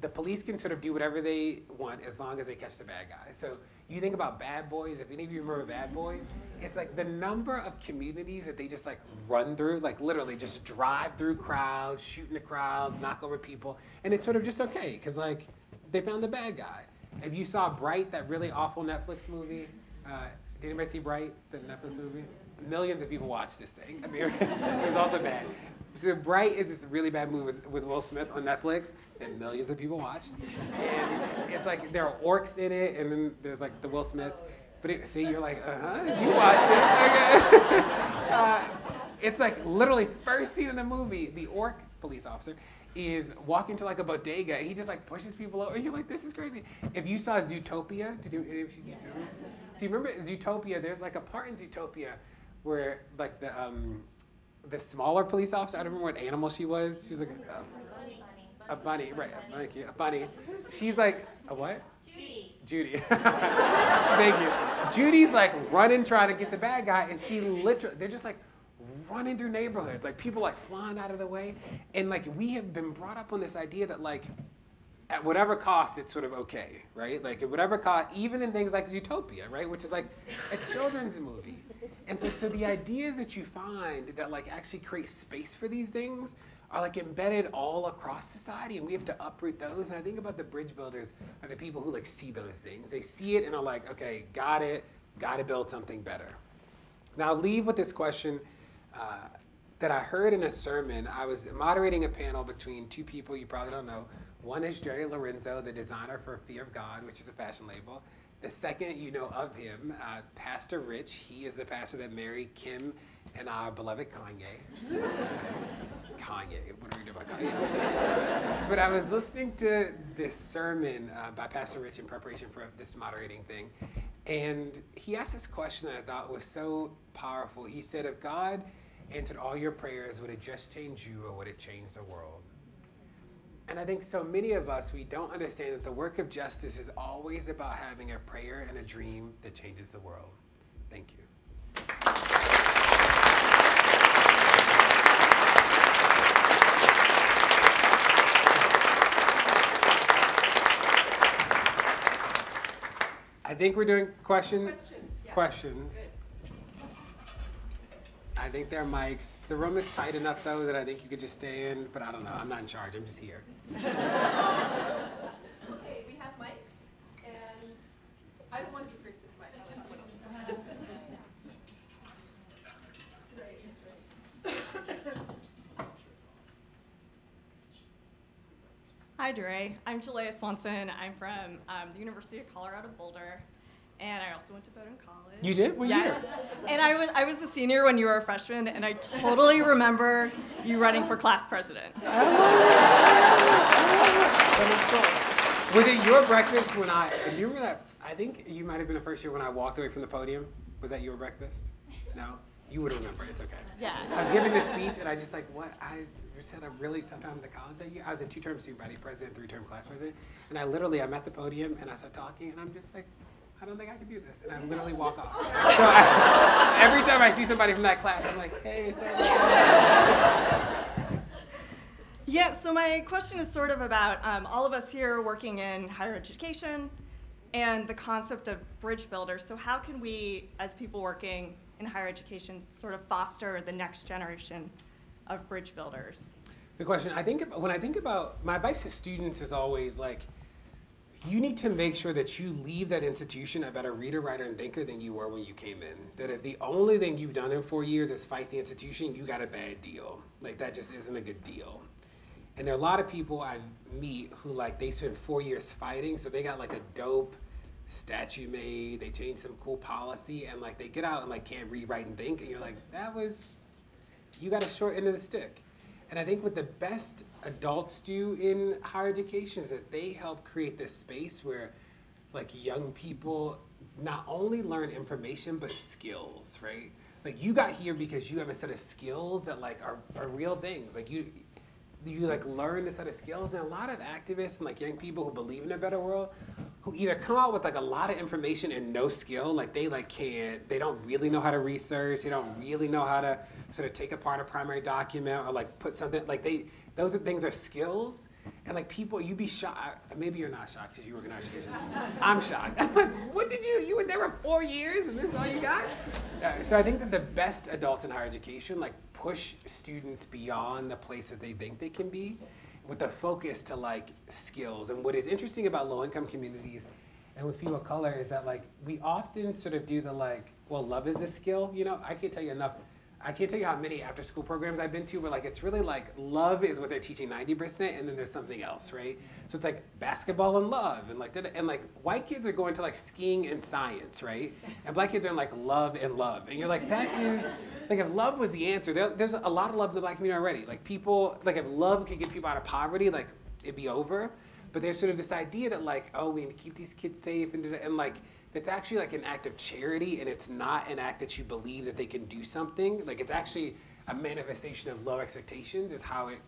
the police can sort of do whatever they want as long as they catch the bad guy. So you think about Bad Boys. If any of you remember Bad Boys, it's like the number of communities that they just like run through, like literally just drive through crowds, shooting the crowds, knock over people, and it's sort of just okay because like they found the bad guy. If you saw Bright, that really awful Netflix movie, uh, did anybody see Bright, the Netflix movie? Millions of people watched this thing. I mean, it was also bad. So Bright is this really bad movie with, with Will Smith on Netflix that millions of people watched. And it's like there are orcs in it, and then there's like the Will Smith. But it, see, you're like, uh huh, you watched it. Okay. uh, it's like literally first scene in the movie, the orc police officer is walking to like a bodega and he just like pushes people over. And you're like, this is crazy. If you saw Zootopia, did you, you see Zootopia? So you remember Zootopia, there's like a part in Zootopia where like the um, the smaller police officer, I don't remember what animal she was. She was like a, a bunny, right? Thank you, a bunny. She's like a what? Judy. Judy. Thank you. Judy's like running trying to get the bad guy, and she literally, they're just like running through neighborhoods, like people like flying out of the way, and like we have been brought up on this idea that like at whatever cost, it's sort of okay, right? Like at whatever cost, even in things like Zootopia, right? Which is like a children's movie. And so, so the ideas that you find that like actually create space for these things are like embedded all across society and we have to uproot those. And I think about the bridge builders are the people who like see those things. They see it and are like, okay, got it, got to build something better. Now I'll leave with this question uh, that I heard in a sermon. I was moderating a panel between two people you probably don't know. One is Jerry Lorenzo, the designer for Fear of God, which is a fashion label. The second you know of him, uh, Pastor Rich. He is the pastor that married Kim and our beloved Kanye. Kanye, what do we do about Kanye? but I was listening to this sermon uh, by Pastor Rich in preparation for this moderating thing, and he asked this question that I thought was so powerful. He said, If God answered all your prayers, would it just change you or would it change the world? And I think so many of us, we don't understand that the work of justice is always about having a prayer and a dream that changes the world. Thank you. I think we're doing question, Questions, yes. questions. I think they're mics. The room is tight enough though that I think you could just stay in, but I don't know. I'm not in charge. I'm just here. Okay, we have mics, and I don't want to be first to the mic. I'll let someone else. Hi, Dre. I'm Jalea Swanson. I'm from um, the University of Colorado Boulder, and I also went to Bowdoin College. You did? What yes. year? And I was I was a senior when you were a freshman, and I totally remember you running for class president. Oh. Was it your breakfast when I? Do you remember that? I think you might have been the first year when I walked away from the podium. Was that your breakfast? No, you would remember. It's okay. Yeah. I was giving this speech and I just like what I just had a really tough time in the college that year. I was a two-term student body president, three-term class president, and I literally I'm at the podium and I start talking and I'm just like. I don't think I can do this, and I literally walk off. So I, every time I see somebody from that class, I'm like, "Hey, sorry." Yeah, so my question is sort of about um, all of us here working in higher education and the concept of bridge builders. So, how can we, as people working in higher education, sort of foster the next generation of bridge builders? Good question. I think when I think about my advice to students is always like, you need to make sure that you leave that institution a better reader, writer, and thinker than you were when you came in. That if the only thing you've done in four years is fight the institution, you got a bad deal. Like that just isn't a good deal. And there are a lot of people I meet who like they spend four years fighting, so they got like a dope statue made, they changed some cool policy, and like they get out and like can't rewrite and think, and you're like, that was you got a short end of the stick. And I think what the best adults do in higher education is that they help create this space where like young people not only learn information but skills, right? Like you got here because you have a set of skills that like are, are real things. Like you you like learn a set of skills and a lot of activists and like young people who believe in a better world who either come out with like a lot of information and no skill like they like can't they don't really know how to research they don't really know how to sort of take apart a primary document or like put something like they those are things are skills. And like people you'd be shocked maybe you're not shocked because you work in education. I'm shocked. I'm like what did you you were there for four years and this is all you got? Uh, so i think that the best adults in higher education like push students beyond the place that they think they can be with the focus to like skills. And what is interesting about low income communities and with people of color is that like we often sort of do the like, well, love is a skill. You know, I can't tell you enough. I can't tell you how many after school programs I've been to where like it's really like love is what they're teaching 90% and then there's something else, right? So it's like basketball and love and like and like white kids are going to like skiing and science, right? And black kids are in like love and love. And you're like, that is like if love was the answer, there, there's a lot of love in the black community already. Like people, like if love could get people out of poverty, like it'd be over. But there's sort of this idea that like, oh, we need to keep these kids safe and and like it's actually like an act of charity and it's not an act that you believe that they can do something. Like it's actually a manifestation of low expectations is how it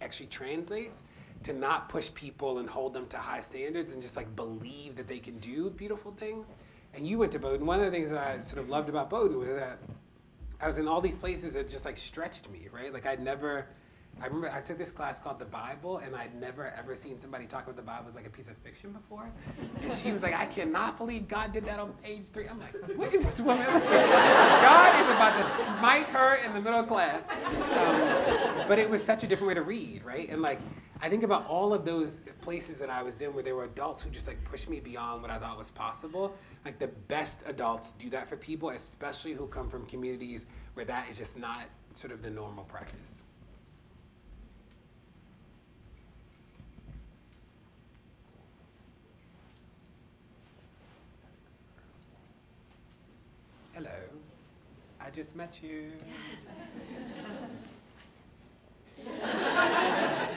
actually translates to not push people and hold them to high standards and just like believe that they can do beautiful things. And you went to Bowdoin. One of the things that I sort of loved about Bowdoin was that I was in all these places that just like stretched me, right? Like I'd never, I remember I took this class called the Bible, and I'd never ever seen somebody talk about the Bible as like a piece of fiction before. And she was like, I cannot believe God did that on page three. I'm like, what is this woman? God is about to smite her in the middle of class. Um, but it was such a different way to read, right? And like, I think about all of those places that I was in where there were adults who just like pushed me beyond what I thought was possible. Like the best adults do that for people, especially who come from communities where that is just not sort of the normal practice. Hello. I just met you.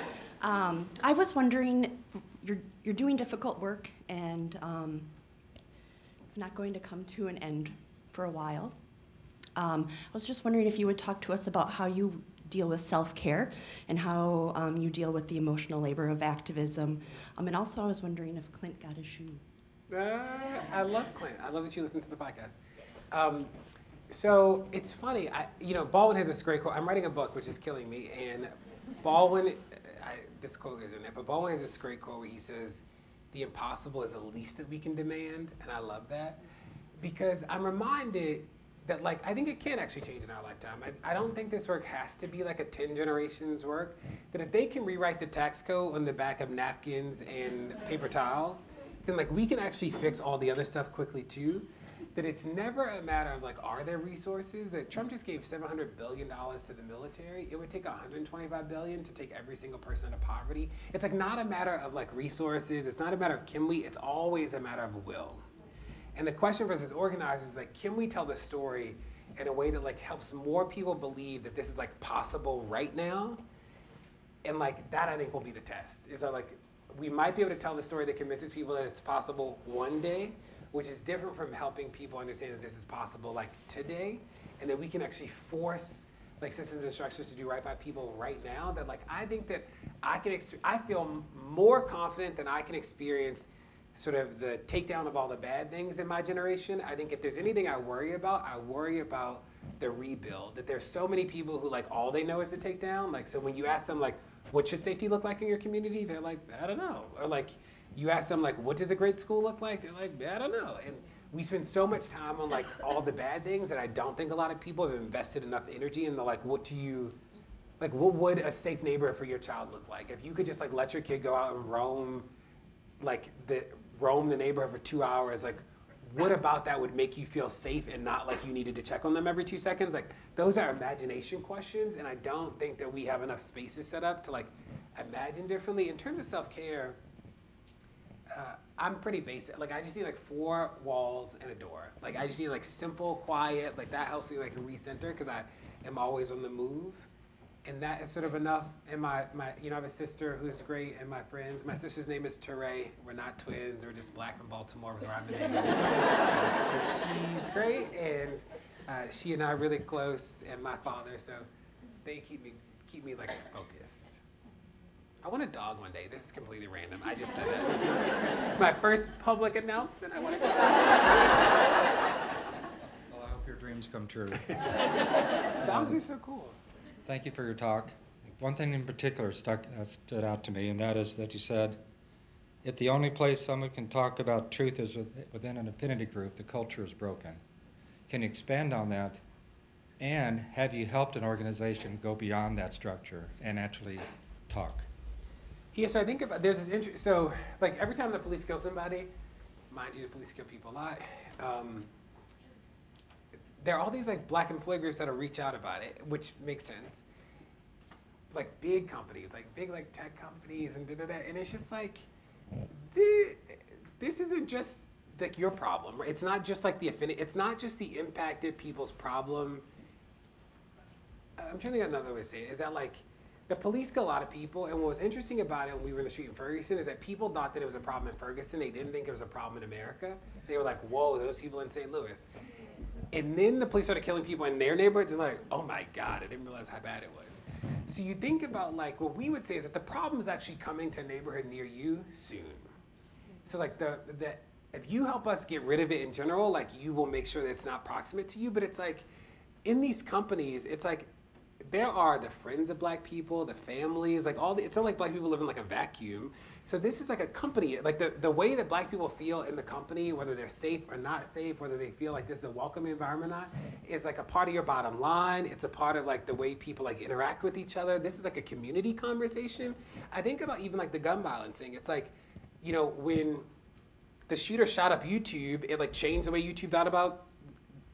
Um, I was wondering, you're, you're doing difficult work and um, it's not going to come to an end for a while. Um, I was just wondering if you would talk to us about how you deal with self-care and how um, you deal with the emotional labor of activism. Um, and also I was wondering if Clint got his shoes. Uh, I love Clint. I love that you listen to the podcast. Um, so it's funny. I, you know, Baldwin has this great quote. I'm writing a book, which is killing me, and Baldwin, I, this quote isn't it, but Baldwin has this great quote where he says, "The impossible is the least that we can demand," and I love that because I'm reminded that like I think it can actually change in our lifetime. I, I don't think this work has to be like a 10 generations work. That if they can rewrite the tax code on the back of napkins and paper towels, then like we can actually fix all the other stuff quickly too. That it's never a matter of like, are there resources? That Trump just gave 700 billion dollars to the military. It would take 125 billion to take every single person out of poverty. It's like not a matter of like resources. It's not a matter of can we. It's always a matter of will. And the question for us as organizers is like, can we tell the story in a way that like helps more people believe that this is like possible right now? And like that, I think will be the test. Is that like we might be able to tell the story that convinces people that it's possible one day, which is different from helping people understand that this is possible like today, and that we can actually force like systems and structures to do right by people right now. That like I think that I can, I feel more confident than I can experience sort of the takedown of all the bad things in my generation. I think if there's anything I worry about, I worry about the rebuild. That there's so many people who like all they know is the takedown. Like so when you ask them like, what should safety look like in your community? They're like, I don't know. Or like you ask them like, what does a great school look like? They're like, I don't know. And we spend so much time on like all the bad things that I don't think a lot of people have invested enough energy in the like, what do you like what would a safe neighborhood for your child look like? If you could just like let your kid go out and roam like the roam the neighborhood for two hours, like what about that would make you feel safe and not like you needed to check on them every two seconds? Like those are imagination questions, and I don't think that we have enough spaces set up to like imagine differently. In terms of self care, uh, I'm pretty basic. Like I just need like four walls and a door. Like I just need like simple, quiet. Like that helps me like recenter because I am always on the move and that is sort of enough. And my, my, you know, I have a sister who's great, and my friends. My sister's name is Teray. We're not twins. We're just black from Baltimore with rhyming names. but she's great, and uh, she and I are really close, and my father. So they keep me, keep me like focused. I want a dog one day. This is completely random. I just said that. My first public announcement. I want a dog. Well, I hope your dreams come true. Dogs are so cool. Thank you for your talk. One thing in particular stuck, uh, stood out to me, and that is that you said, if the only place someone can talk about truth is within an affinity group, the culture is broken. Can you expand on that? And have you helped an organization go beyond that structure and actually talk? Yeah, so I think about there's an inter- so like every time the police kill somebody, mind you, the police kill people a lot. Um, there are all these like black employee groups that'll reach out about it, which makes sense. Like big companies, like big like tech companies and da da da, and it's just like, thi- this isn't just like your problem. Right? It's not just like the affinity. It's not just the impacted people's problem. I'm trying to think another way to say it. Is that like the police kill a lot of people, and what was interesting about it when we were in the street in Ferguson is that people thought that it was a problem in Ferguson. They didn't think it was a problem in America. They were like, "Whoa, those people in St. Louis." And then the police started killing people in their neighborhoods, and like, "Oh my God, I didn't realize how bad it was." So you think about like what we would say is that the problem is actually coming to a neighborhood near you soon. So like the the if you help us get rid of it in general, like you will make sure that it's not proximate to you. But it's like in these companies, it's like there are the friends of black people, the families, like all the, it's not like black people live in like a vacuum. So this is like a company, like the, the way that black people feel in the company, whether they're safe or not safe, whether they feel like this is a welcoming environment or not, is like a part of your bottom line. It's a part of like the way people like interact with each other. This is like a community conversation. I think about even like the gun thing. It's like, you know, when the shooter shot up YouTube, it like changed the way YouTube thought about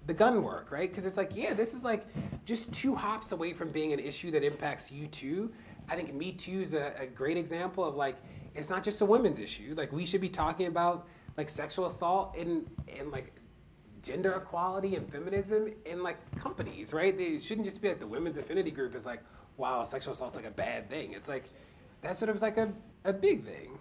the gun work, right? Because it's like, yeah, this is like just two hops away from being an issue that impacts you too. I think Me Too is a, a great example of like, it's not just a women's issue. Like we should be talking about like sexual assault and and like gender equality and feminism in like companies, right? They shouldn't just be like the women's affinity group is like, wow, sexual assault's like a bad thing. It's like that sort of is like a, a big thing.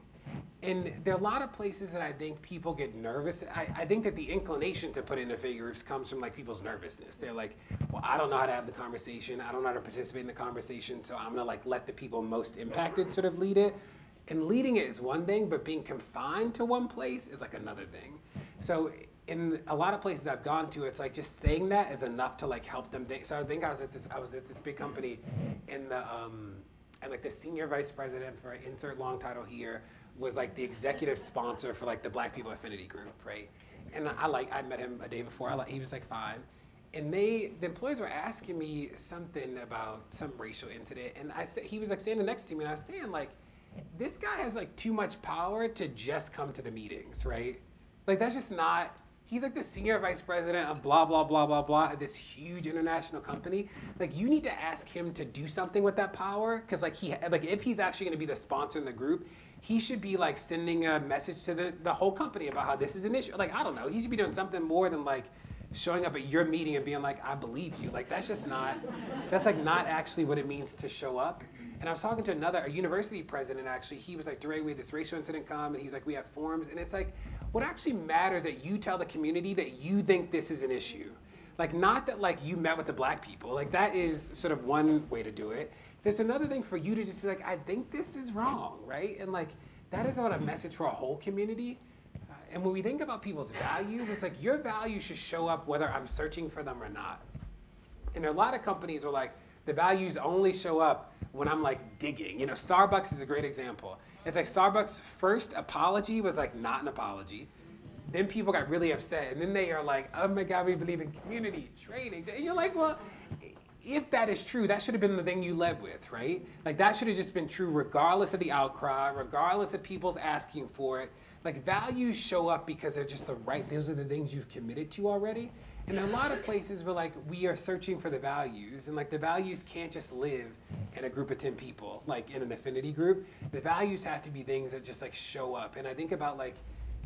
And there are a lot of places that I think people get nervous. I, I think that the inclination to put in affinity groups comes from like people's nervousness. They're like, well, I don't know how to have the conversation. I don't know how to participate in the conversation. So I'm gonna like let the people most impacted sort of lead it. And leading it is one thing, but being confined to one place is like another thing. So in a lot of places I've gone to, it's like just saying that is enough to like help them think. So I think I was at this, I was at this big company in the, um, and like the senior vice president for insert long title here was like the executive sponsor for like the Black People Affinity Group, right? And I like, I met him a day before, I like, he was like fine. And they, the employees were asking me something about some racial incident, and I said, he was like standing next to me, and I was saying like, this guy has like too much power to just come to the meetings, right? Like that's just not. He's like the senior vice president of blah blah blah blah blah at this huge international company. Like you need to ask him to do something with that power, because like he like if he's actually going to be the sponsor in the group, he should be like sending a message to the the whole company about how this is an issue. Like I don't know, he should be doing something more than like showing up at your meeting and being like, I believe you. Like that's just not. That's like not actually what it means to show up. And I was talking to another, a university president actually, he was like, DeRay, we had this racial incident come, and he's like, we have forums. And it's like, what actually matters that you tell the community that you think this is an issue. Like, not that like you met with the black people. Like, that is sort of one way to do it. There's another thing for you to just be like, I think this is wrong, right? And like, that is about a message for a whole community. Uh, and when we think about people's values, it's like your values should show up whether I'm searching for them or not. And there are a lot of companies are like, the values only show up when I'm like digging. You know, Starbucks is a great example. It's like Starbucks' first apology was like not an apology. Then people got really upset, and then they are like, "Oh my God, we believe in community training." And you're like, "Well, if that is true, that should have been the thing you led with, right? Like that should have just been true, regardless of the outcry, regardless of people's asking for it. Like values show up because they're just the right. Those are the things you've committed to already. And a lot of places where like we are searching for the values, and like the values can't just live in a group of ten people, like in an affinity group. The values have to be things that just like show up. And I think about like,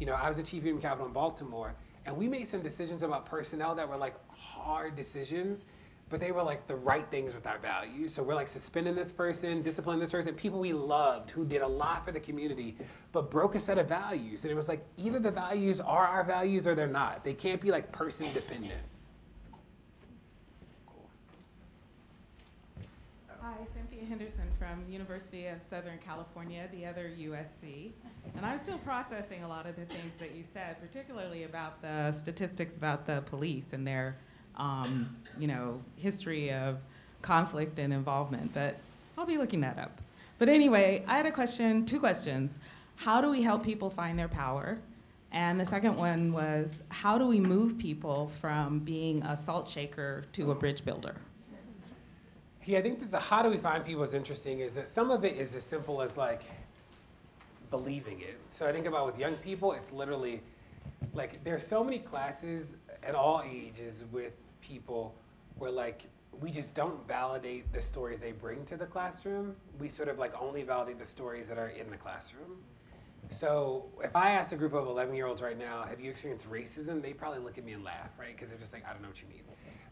you know, I was a chief human capital in Baltimore, and we made some decisions about personnel that were like hard decisions but they were like the right things with our values. So we're like suspending this person, disciplining this person, people we loved who did a lot for the community, but broke a set of values. And it was like either the values are our values or they're not. They can't be like person dependent. Hi, Cynthia Henderson from the University of Southern California, the other USC. And I'm still processing a lot of the things that you said, particularly about the statistics about the police and their um, you know, history of conflict and involvement, but I'll be looking that up. But anyway, I had a question, two questions. How do we help people find their power? And the second one was, how do we move people from being a salt shaker to a bridge builder? Yeah, I think that the how do we find people is interesting is that some of it is as simple as like believing it. So I think about with young people, it's literally like there's so many classes at all ages with people where like we just don't validate the stories they bring to the classroom. We sort of like only validate the stories that are in the classroom. So if I asked a group of 11 year olds right now, have you experienced racism? They probably look at me and laugh, right? Because they're just like, I don't know what you mean.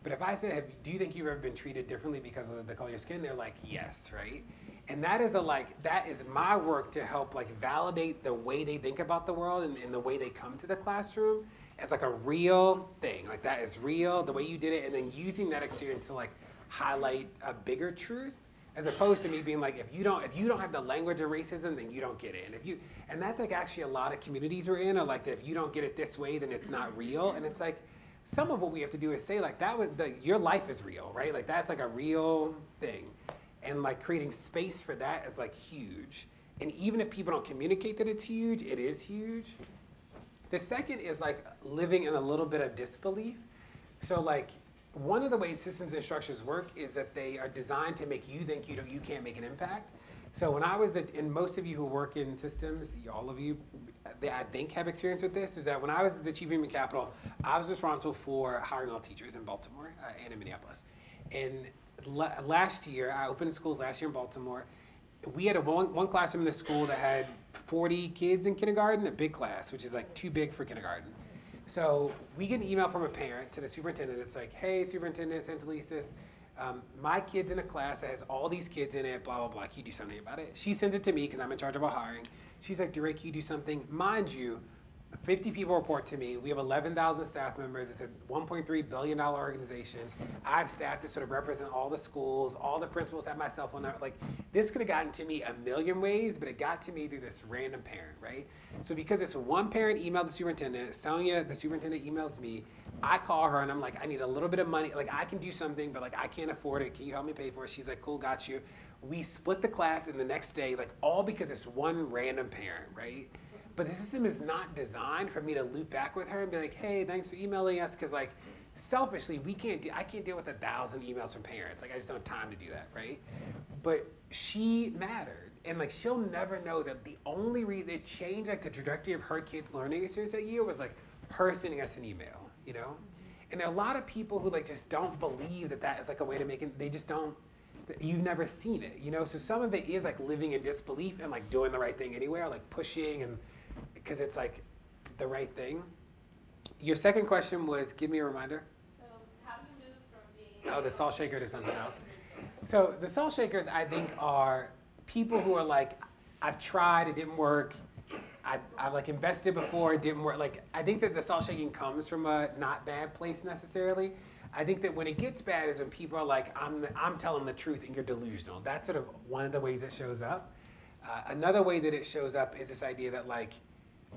But if I said, do you think you've ever been treated differently because of the color of your skin? They're like, yes, right? And that is a like, that is my work to help like validate the way they think about the world and, and the way they come to the classroom as like a real thing. Like that is real, the way you did it, and then using that experience to like highlight a bigger truth as opposed to me being like if you don't if you don't have the language of racism then you don't get it. And if you and that's like actually a lot of communities we're in are like if you don't get it this way then it's not real. And it's like some of what we have to do is say like that was the your life is real right? Like that's like a real thing. And like creating space for that is like huge. And even if people don't communicate that it's huge it is huge the second is like living in a little bit of disbelief. So like one of the ways systems and structures work is that they are designed to make you think you don't, you can't make an impact. So when I was, at, and most of you who work in systems, all of you, they, I think have experience with this, is that when I was the chief human capital, I was responsible for hiring all teachers in Baltimore uh, and in Minneapolis. And la- last year, I opened schools last year in Baltimore. We had a one, one classroom in the school that had 40 kids in kindergarten, a big class, which is like too big for kindergarten. So we get an email from a parent to the superintendent. It's like, hey, superintendent Santelises, um, my kid's in a class that has all these kids in it, blah, blah, blah. Can you do something about it? She sends it to me because I'm in charge of our hiring. She's like, Derek, you do something? Mind you, 50 people report to me. We have 11,000 staff members. It's a $1.3 billion organization. I have staff that sort of represent all the schools, all the principals have my cell phone number. Like, this could have gotten to me a million ways, but it got to me through this random parent, right? So because this one parent emailed the superintendent, Sonja, the superintendent emails me, I call her and I'm like, I need a little bit of money. Like, I can do something, but like, I can't afford it. Can you help me pay for it? She's like, cool, got you. We split the class, and the next day, like, all because it's one random parent, right? But the system is not designed for me to loop back with her and be like, hey, thanks for emailing us. Because, like, selfishly, we can't do, I can't deal with a thousand emails from parents. Like, I just don't have time to do that, right? But she mattered. And, like, she'll never know that the only reason it changed, like, the trajectory of her kids' learning experience that year was, like, her sending us an email, you know? And there are a lot of people who, like, just don't believe that that is, like, a way to make it, they just don't, you've never seen it, you know? So some of it is, like, living in disbelief and, like, doing the right thing anyway, or, like, pushing and, because it's like the right thing. Your second question was, give me a reminder. So how do you move from being? Oh, the salt shaker to something else. So the salt shakers, I think, are people who are like, I've tried, it didn't work. I, I've like invested before, it didn't work. Like, I think that the salt shaking comes from a not bad place necessarily. I think that when it gets bad is when people are like, I'm, the, I'm telling the truth and you're delusional. That's sort of one of the ways it shows up. Uh, another way that it shows up is this idea that like,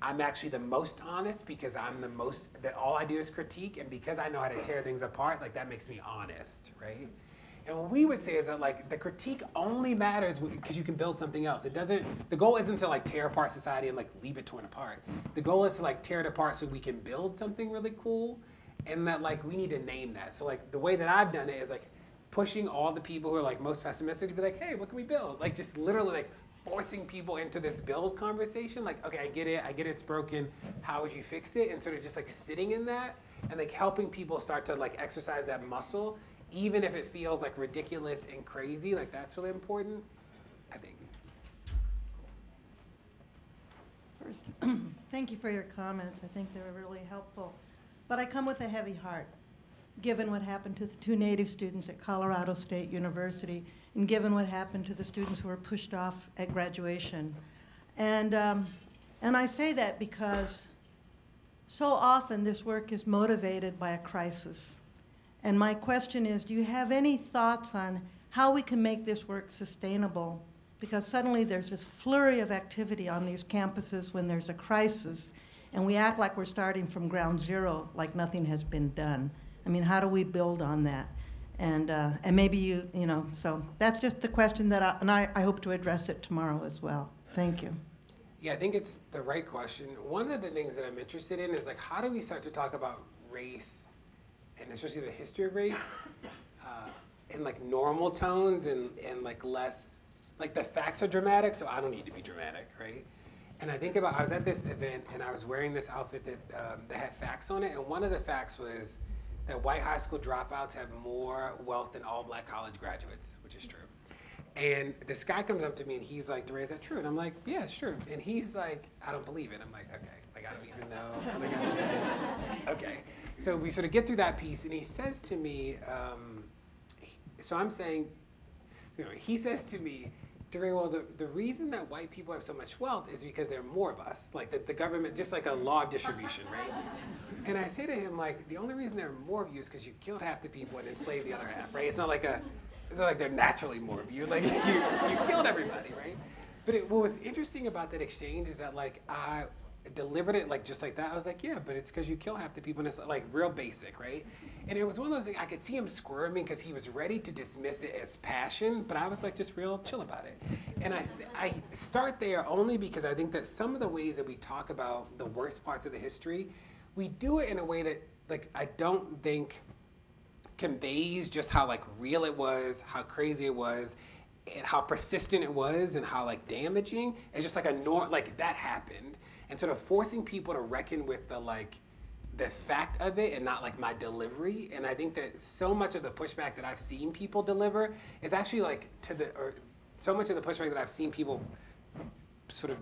I'm actually the most honest because I'm the most, that all I do is critique, and because I know how to tear things apart, like that makes me honest, right? And what we would say is that like the critique only matters because you can build something else. It doesn't, the goal isn't to like tear apart society and like leave it torn apart. The goal is to like tear it apart so we can build something really cool and that like we need to name that. So like the way that I've done it is like pushing all the people who are like most pessimistic to be like, hey, what can we build? Like just literally like forcing people into this build conversation. Like, okay, I get it, I get it's broken. How would you fix it? And sort of just like sitting in that and like helping people start to like exercise that muscle, even if it feels like ridiculous and crazy. Like that's really important. I think. First, thank you for your comments. I think they were really helpful. But I come with a heavy heart, given what happened to the two native students at Colorado State University, and given what happened to the students who were pushed off at graduation. And, um, and I say that because so often this work is motivated by a crisis. And my question is, do you have any thoughts on how we can make this work sustainable? Because suddenly there's this flurry of activity on these campuses when there's a crisis, and we act like we're starting from ground zero, like nothing has been done. I mean, how do we build on that? And, uh, and maybe you, you know, so that's just the question that I, and I, I hope to address it tomorrow as well. Thank you. Yeah, I think it's the right question. One of the things that I'm interested in is like, how do we start to talk about race, and especially the history of race, uh, in like normal tones and, and like less, like the facts are dramatic, so I don't need to be dramatic, right? And I think about, I was at this event and I was wearing this outfit that, um, that had facts on it, and one of the facts was that white high school dropouts have more wealth than all black college graduates, which is true. And this guy comes up to me and he's like, DeRay, is that true? And I'm like, yeah, it's true. And he's like, I don't believe it. I'm like, okay, like I don't even know. Like, don't okay. So we sort of get through that piece and he says to me, um, so I'm saying, you know, he says to me, DeRay, well, the, the reason that white people have so much wealth is because there are more of us. Like the, the government, just like a law of distribution, right? And I say to him, like, the only reason there are more of you is because you killed half the people and enslaved the other half, right? It's not like a, it's not like they're naturally more of you. Like you, you killed everybody, right? But it, what was interesting about that exchange is that like I delivered it like just like that. I was like, yeah, but it's because you kill half the people, and it's like real basic, right? And it was one of those things I could see him squirming because he was ready to dismiss it as passion, but I was like just real chill about it. And I I start there only because I think that some of the ways that we talk about the worst parts of the history, we do it in a way that like I don't think conveys just how like real it was, how crazy it was, and how persistent it was and how like damaging. It's just like a nor like that happened, and sort of forcing people to reckon with the like the fact of it and not like my delivery. And I think that so much of the pushback that I've seen people deliver is actually like to the or so much of the pushback that I've seen people sort of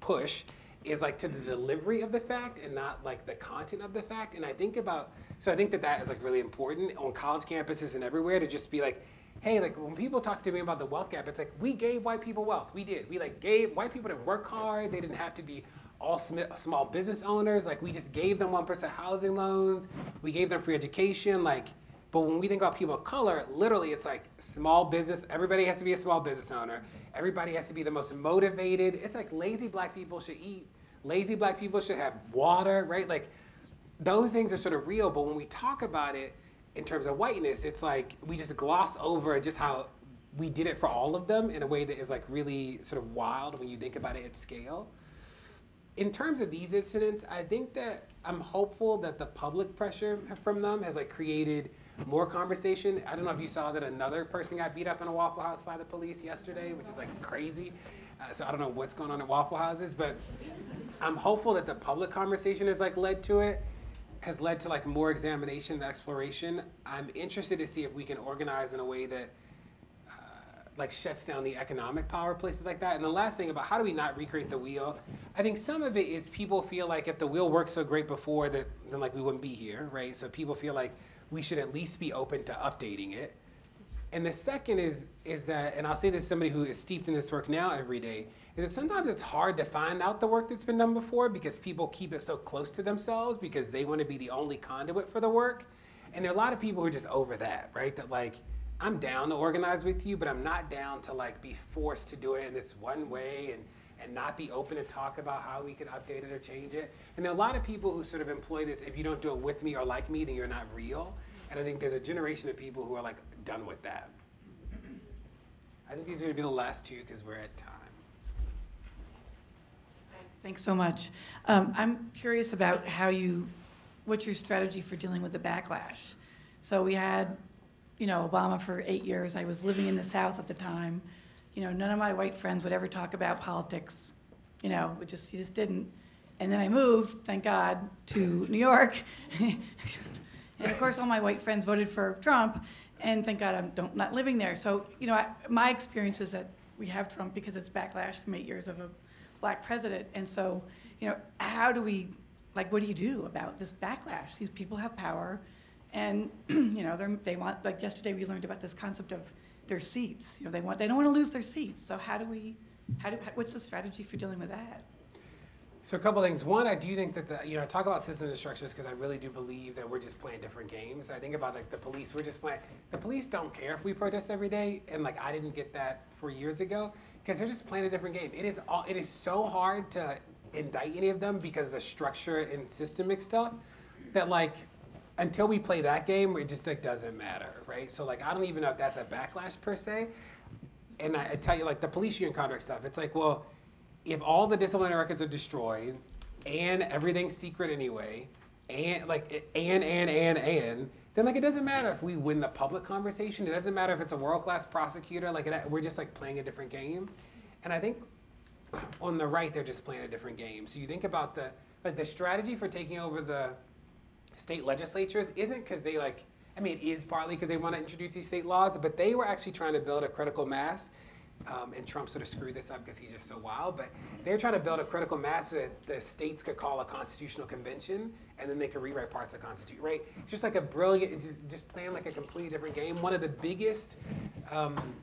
push is like to the delivery of the fact and not like the content of the fact. And I think about, so I think that that is like really important on college campuses and everywhere to just be like, hey, like when people talk to me about the wealth gap, it's like we gave white people wealth. We did. We like gave white people to work hard. They didn't have to be all sm- small business owners. Like we just gave them 1% housing loans. We gave them free education. Like, but when we think about people of color, literally it's like small business. Everybody has to be a small business owner. Everybody has to be the most motivated. It's like lazy black people should eat lazy black people should have water, right? Like those things are sort of real, but when we talk about it in terms of whiteness, it's like we just gloss over just how we did it for all of them in a way that is like really sort of wild when you think about it at scale. In terms of these incidents, I think that I'm hopeful that the public pressure from them has like created more conversation. I don't know if you saw that another person got beat up in a Waffle House by the police yesterday, which is like crazy. Uh, so I don't know what's going on at Waffle Houses, but I'm hopeful that the public conversation has like led to it, has led to like more examination and exploration. I'm interested to see if we can organize in a way that like shuts down the economic power of places like that. And the last thing about how do we not recreate the wheel? I think some of it is people feel like if the wheel worked so great before that then like we wouldn't be here, right? So people feel like we should at least be open to updating it. And the second is is that, and I'll say this somebody who is steeped in this work now every day, is that sometimes it's hard to find out the work that's been done before because people keep it so close to themselves because they want to be the only conduit for the work. And there are a lot of people who are just over that, right? That like, I'm down to organize with you, but I'm not down to like be forced to do it in this one way and, and not be open to talk about how we could update it or change it. And there are a lot of people who sort of employ this, if you don't do it with me or like me, then you're not real. And I think there's a generation of people who are like done with that. I think these are gonna be the last two because we're at time. Thanks so much. Um, I'm curious about how you, what's your strategy for dealing with the backlash? So we had, you know, Obama for eight years. I was living in the South at the time. You know, none of my white friends would ever talk about politics. You know, it just you just didn't. And then I moved, thank God, to New York. and of course, all my white friends voted for Trump. And thank God I'm don't, not living there. So, you know, I, my experience is that we have Trump because it's backlash from eight years of a black president. And so, you know, how do we, like, what do you do about this backlash? These people have power, and you know, they're, want. Like yesterday, we learned about this concept of their seats. You know, they want, they don't want to lose their seats. So how do we, how do, what's the strategy for dealing with that? So a couple things. One, I do think that the, you know, I talk about system destructions because I really do believe that we're just playing different games. I think about like the police. We're just playing. The police don't care if we protest every day, and like I didn't get that four years ago because they're just playing a different game. It is all. It is so hard to indict any of them because the structure and systemic stuff that like until we play that game, it just like doesn't matter, right? So like I don't even know if that's a backlash per se. And I, I tell you, like the police union contract stuff, it's like, well, if all the disciplinary records are destroyed and everything's secret anyway, and like and and and and then like it doesn't matter if we win the public conversation. It doesn't matter if it's a world class prosecutor. Like it, we're just like playing a different game, and I think on the right they're just playing a different game. So you think about the like the strategy for taking over the state legislatures isn't because they like. I mean, it is partly because they want to introduce these state laws, but they were actually trying to build a critical mass um, and Trump sort of screwed this up because he's just so wild. But they're trying to build a critical mass so that the states could call a constitutional convention, and then they could rewrite parts of the Constitution. Right? It's just like a brilliant, just, playing like a completely different game. One of the biggest, um,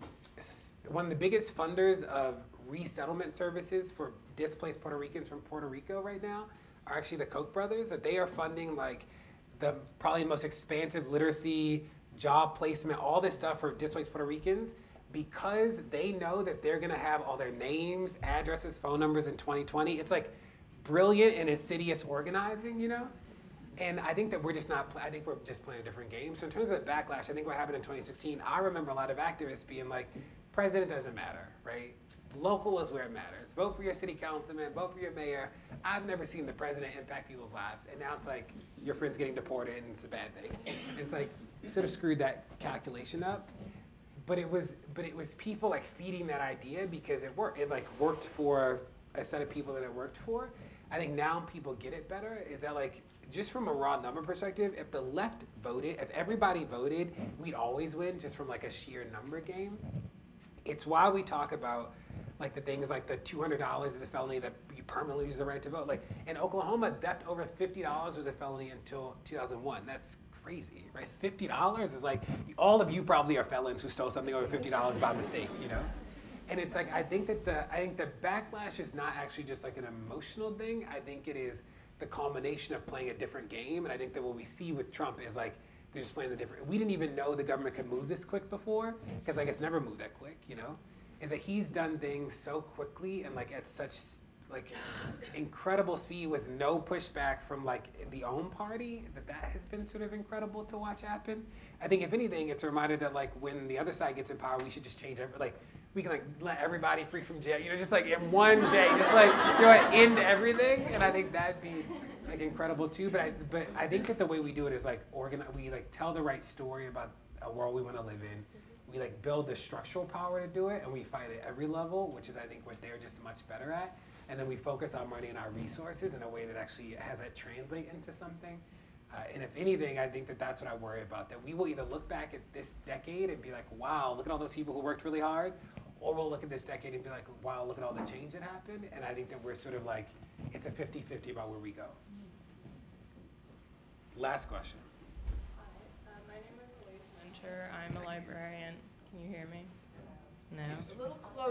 one of the biggest funders of resettlement services for displaced Puerto Ricans from Puerto Rico right now are actually the Koch brothers. That they are funding like the probably most expansive literacy, job placement, all this stuff for displaced Puerto Ricans because they know that they're going to have all their names, addresses, phone numbers in 2020. It's like brilliant and insidious organizing, you know? And I think that we're just not, I think we're just playing a different game. So in terms of the backlash, I think what happened in 2016, I remember a lot of activists being like, president doesn't matter, right? Local is where it matters. Vote for your city councilman, vote for your mayor. I've never seen the president impact people's lives. And now it's like your friend's getting deported and it's a bad thing. And it's like, you sort of screwed that calculation up. but it was but it was people like feeding that idea because it worked. It like worked for a set of people that it worked for. I think now people get it better. Is that like just from a raw number perspective? If the left voted, if everybody voted, we'd always win just from like a sheer number game. It's why we talk about like the things like the two hundred dollars is a felony that you permanently lose the right to vote. Like in Oklahoma, theft over fifty dollars was a felony until two thousand one. That's crazy, right? Fifty dollars is like all of you probably are felons who stole something over fifty dollars by mistake, you know. And it's like I think that the I think the backlash is not actually just like an emotional thing. I think it is the culmination of playing a different game. And I think that what we see with Trump is like they're just playing the different. We didn't even know the government could move this quick before because like it's never moved that quick, you know. Is that he's done things so quickly and like at such like incredible speed with no pushback from like the own party that that has been sort of incredible to watch happen. I think if anything, it's a reminder that like when the other side gets in power, we should just change every like we can like let everybody free from jail, you know, just like in one day, just like you know, end everything. And I think that'd be like incredible too. But I but I think that the way we do it is like organize. We like tell the right story about a world we want to live in. We like build the structural power to do it, and we fight at every level, which is I think what they're just much better at. And then we focus our money and our resources in a way that actually has that translate into something. Uh, and if anything, I think that that's what I worry about. That we will either look back at this decade and be like, wow, look at all those people who worked really hard, or we'll look at this decade and be like, wow, look at all the change that happened. And I think that we're sort of like, it's a 50 50 about where we go. Last question. Hi, uh, my name is Minter. I'm a librarian. Can you hear me? No.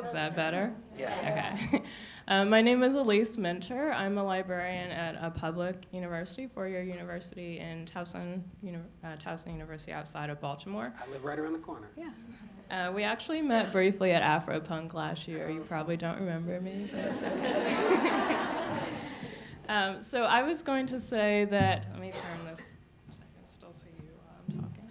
Is that better? Yes. Okay. um, my name is Elise Minter. I'm a librarian at a public university, four-year university in Towson, Uni- uh, Towson University outside of Baltimore. I live right around the corner. Yeah. Uh, we actually met briefly at Afropunk last year. You probably don't remember me, but it's okay. um, so I was going to say that, let me turn this so I can still see you while I'm talking.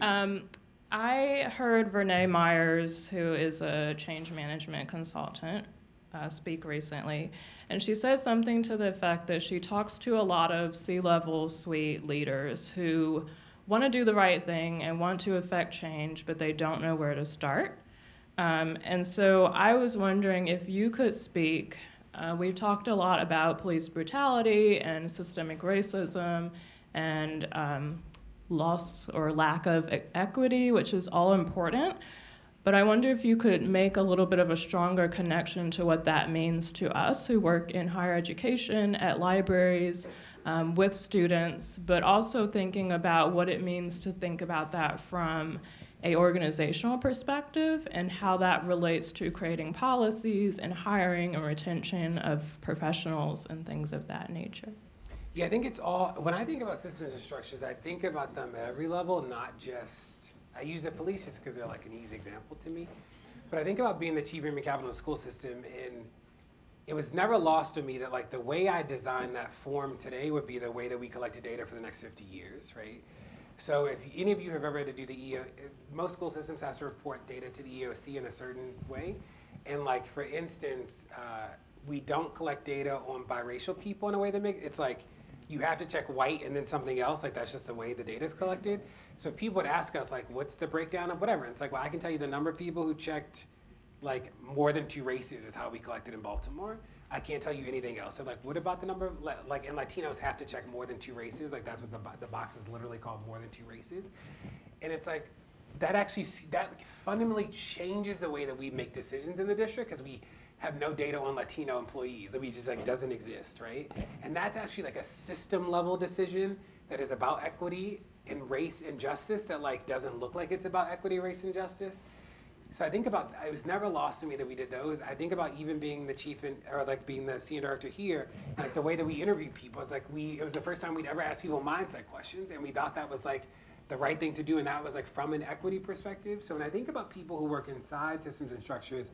Um, I heard Vernā Myers, who is a change management consultant, uh, speak recently, and she said something to the effect that she talks to a lot of C-level suite leaders who want to do the right thing and want to affect change, but they don't know where to start. Um, and so I was wondering if you could speak. Uh, we've talked a lot about police brutality and systemic racism and um, loss or lack of e- equity, which is all important. But I wonder if you could make a little bit of a stronger connection to what that means to us who work in higher education, at libraries, um, with students, but also thinking about what it means to think about that from a organizational perspective and how that relates to creating policies and hiring and retention of professionals and things of that nature. Yeah, I think it's all, when I think about systems and structures, I think about them at every level, not just, I use the police just because they're like an easy example to me. But I think about being the chief human capital in school system, and it was never lost to me that like the way I designed that form today would be the way that we collected data for the next 50 years, right? So if any of you have ever had to do the EO, most school systems have to report data to the EOC in a certain way. And like, for instance, uh, we don't collect data on biracial people in a way that makes, it's like, you have to check white and then something else, like that's just the way the data is collected. So people would ask us like, what's the breakdown of whatever? And it's like, well, I can tell you the number of people who checked like more than two races is how we collected in Baltimore. I can't tell you anything else. So like, what about the number? Of, like, and Latinos have to check more than two races. Like that's what the the box is literally called, more than two races. And it's like, that actually that fundamentally changes the way that we make decisions in the district because we have no data on Latino employees. That we just like doesn't exist, right? And that's actually like a system level decision that is about equity and race and justice that like doesn't look like it's about equity, race, and justice. So I think about it was never lost to me that we did those. I think about even being the chief and or like being the senior director here, like the way that we interview people. It's like we it was the first time we'd ever asked people mindset questions, and we thought that was like the right thing to do, and that was like from an equity perspective. So when I think about people who work inside systems and structures,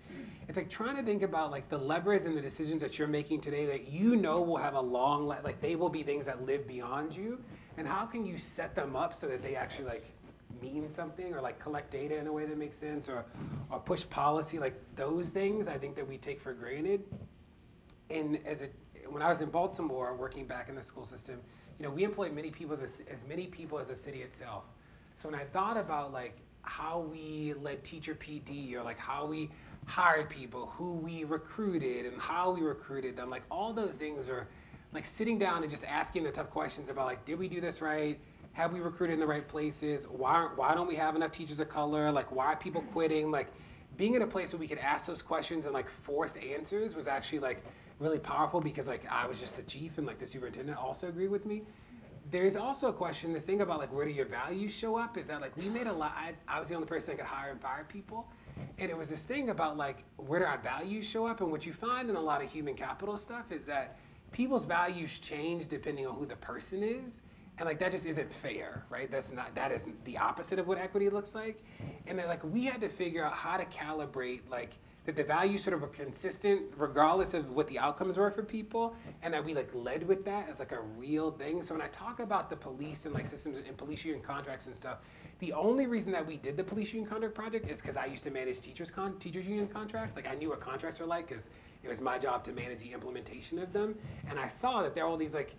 it's like trying to think about like the levers and the decisions that you're making today that you know will have a long like they will be things that live beyond you, and how can you set them up so that they actually like mean something or like collect data in a way that makes sense or, or push policy? Like those things i think that we take for granted. And as a when i was in baltimore working back in the school system you know we employ many people as, as many people as the city itself so when i thought about like how we led teacher PD or like how we hired people, who we recruited and how we recruited them. Like all those things are like sitting down and just asking the tough questions about like, did we do this right? Have we recruited in the right places? Why, why don't we have enough teachers of color? Like why are people mm-hmm. quitting? Like being in a place where we could ask those questions and like force answers was actually like really powerful because like I was just the chief and like the superintendent also agreed with me. There's also a question, this thing about like where do your values show up is that like we made a lot, I, I was the only person that could hire and fire people. And it was this thing about like where do our values show up? And what you find in a lot of human capital stuff is that people's values change depending on who the person is. And like that just isn't fair, right? That's not that is the opposite of what equity looks like. And then like we had to figure out how to calibrate like that the values sort of were consistent regardless of what the outcomes were for people and that we like led with that as like a real thing. So when i talk about the police and like systems and police union contracts and stuff the only reason that we did the police union contract project is because i used to manage teachers con- teachers union contracts. Like i knew what contracts were like because it was my job to manage the implementation of them. And i saw that there were all these like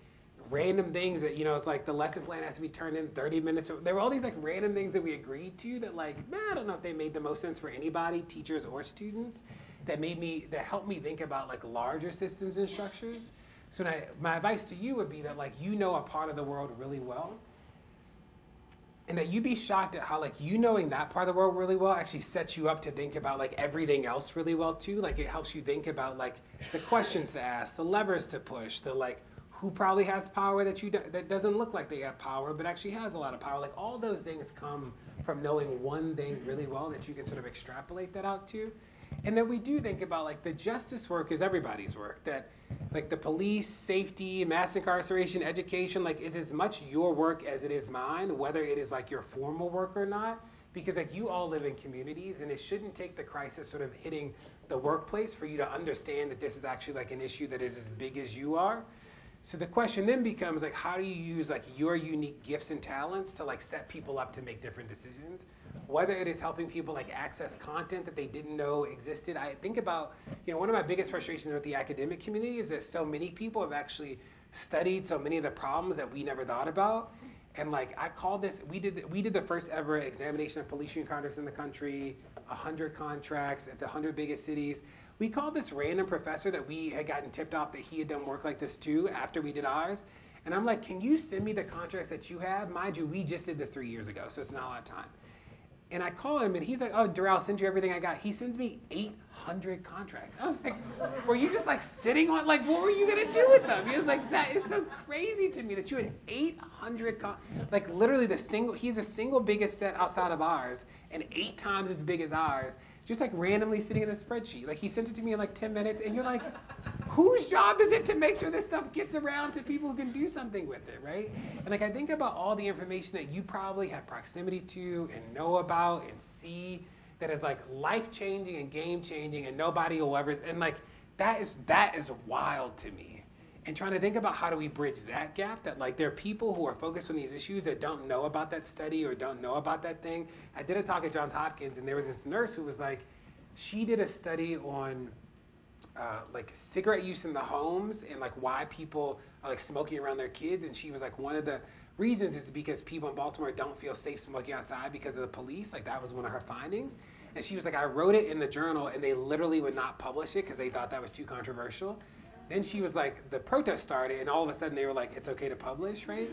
random things that you know it's like the lesson plan has to be turned in 30 minutes. There were all these like random things that we agreed to that like i don't know if they made the most sense for anybody teachers or students that made me that helped me think about like larger systems and structures. So I, my advice to you would be that like you know a part of the world really well and that you'd be shocked at how like you knowing that part of the world really well actually sets you up to think about like everything else really well too. Like it helps you think about like the questions to ask the levers to push the like who probably has power that you do, that doesn't look like they have power, but actually has a lot of power. Like all those things come from knowing one thing really well that you can sort of extrapolate that out to. And then we do think about like the justice work is everybody's work. That like the police, safety, mass incarceration, education, like it's as much your work as it is mine, whether it is like your formal work or not. Because like you all live in communities and it shouldn't take the crisis sort of hitting the workplace for you to understand that this is actually like an issue that is as big as you are. So the question then becomes like, how do you use like your unique gifts and talents to like set people up to make different decisions? Whether it is helping people like access content that they didn't know existed. I think about, you know, one of my biggest frustrations with the academic community is that so many people have actually studied so many of the problems that we never thought about. And like I call this, we did we did the first ever examination of police union contracts in the country, 100 contracts at the 100 biggest cities we called this random professor that we had gotten tipped off that he had done work like this too after we did ours. And I'm like, can you send me the contracts that you have? Mind you, we just did this three years ago, so it's not a lot of time. And I call him and he's like, oh, Darrell, send you everything I got. He sends me 800 contracts. I was like, were you just like sitting on, like, what were you gonna do with them? He was like, that is so crazy to me that you had 800, con-. like literally the single, he's the single biggest set outside of ours and eight times as big as ours just like randomly sitting in a spreadsheet. Like he sent it to me in like 10 minutes, and you're like, whose job is it to make sure this stuff gets around to people who can do something with it, right? And like I think about all the information that you probably have proximity to and know about and see that is like life changing and game changing, and nobody will ever and like that is that is wild to me and trying to think about how do we bridge that gap that like there are people who are focused on these issues that don't know about that study or don't know about that thing. I did a talk at johns hopkins and there was this nurse who was like she did a study on uh, like cigarette use in the homes and like why people are like smoking around their kids and she was like one of the reasons is because people in baltimore don't feel safe smoking outside because of the police like that was one of her findings. And she was like i wrote it in the journal and they literally would not publish it because they thought that was too controversial then she was like, the protest started, and all of a sudden they were like, it's okay to publish, right?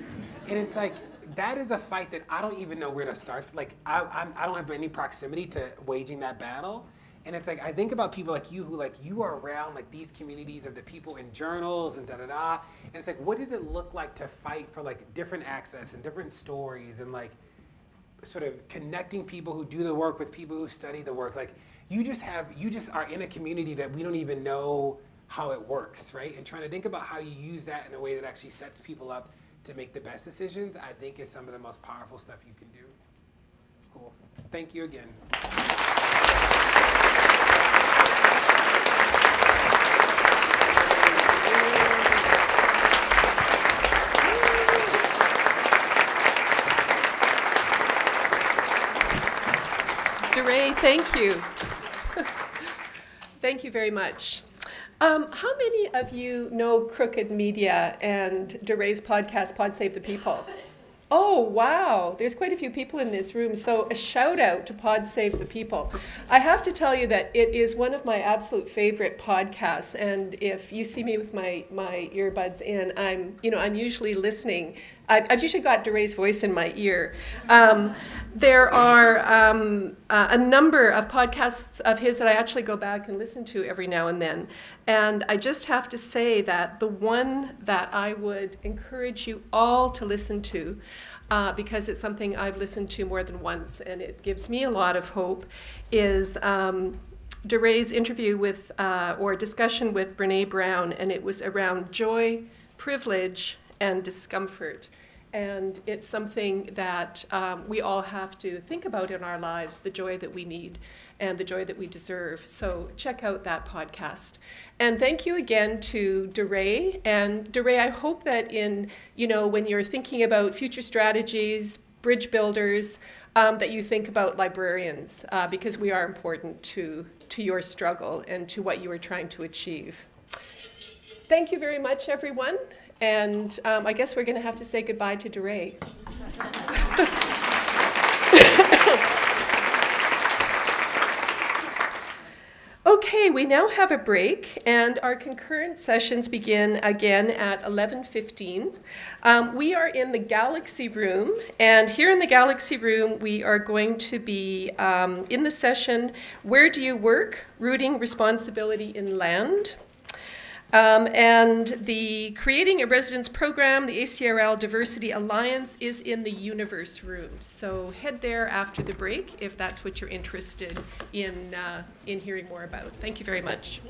And it's like, that is a fight that I don't even know where to start. Like, I, I'm, I don't have any proximity to waging that battle. And it's like, I think about people like you who, like, you are around, like, these communities of the people in journals and da da da. And it's like, what does it look like to fight for, like, different access and different stories and, like, sort of connecting people who do the work with people who study the work? Like, you just have, you just are in a community that we don't even know how it works, right? And trying to think about how you use that in a way that actually sets people up to make the best decisions, I think is some of the most powerful stuff you can do. Cool. Thank you again. DeRay, thank you. thank you very much. Um, how many of you know Crooked Media and DeRay's podcast, Pod Save the People? Oh, wow. There's quite a few people in this room. So, a shout out to Pod Save the People. I have to tell you that it is one of my absolute favorite podcasts. And if you see me with my, my earbuds in, I'm, you know, I'm usually listening. I've, I've usually got DeRay's voice in my ear. Um, there are um, uh, a number of podcasts of his that I actually go back and listen to every now and then. And I just have to say that the one that I would encourage you all to listen to, uh, because it's something I've listened to more than once and it gives me a lot of hope, is um, DeRay's interview with, uh, or discussion with Brene Brown, and it was around joy, privilege, and discomfort. And it's something that um, we all have to think about in our lives the joy that we need and the joy that we deserve. So check out that podcast. And thank you again to DeRay. And DeRay, I hope that in, you know, when you're thinking about future strategies, bridge builders, um, that you think about librarians uh, because we are important to, to your struggle and to what you are trying to achieve. Thank you very much, everyone. And um, I guess we're going to have to say goodbye to DeRay. Okay, we now have a break, and our concurrent sessions begin again at 11:15. Um, we are in the Galaxy Room, and here in the Galaxy Room, we are going to be um, in the session "Where Do You Work? Rooting Responsibility in Land." Um, and the Creating a Residence program, the ACRL Diversity Alliance, is in the Universe Room. So head there after the break if that's what you're interested in, uh, in hearing more about. Thank you very much.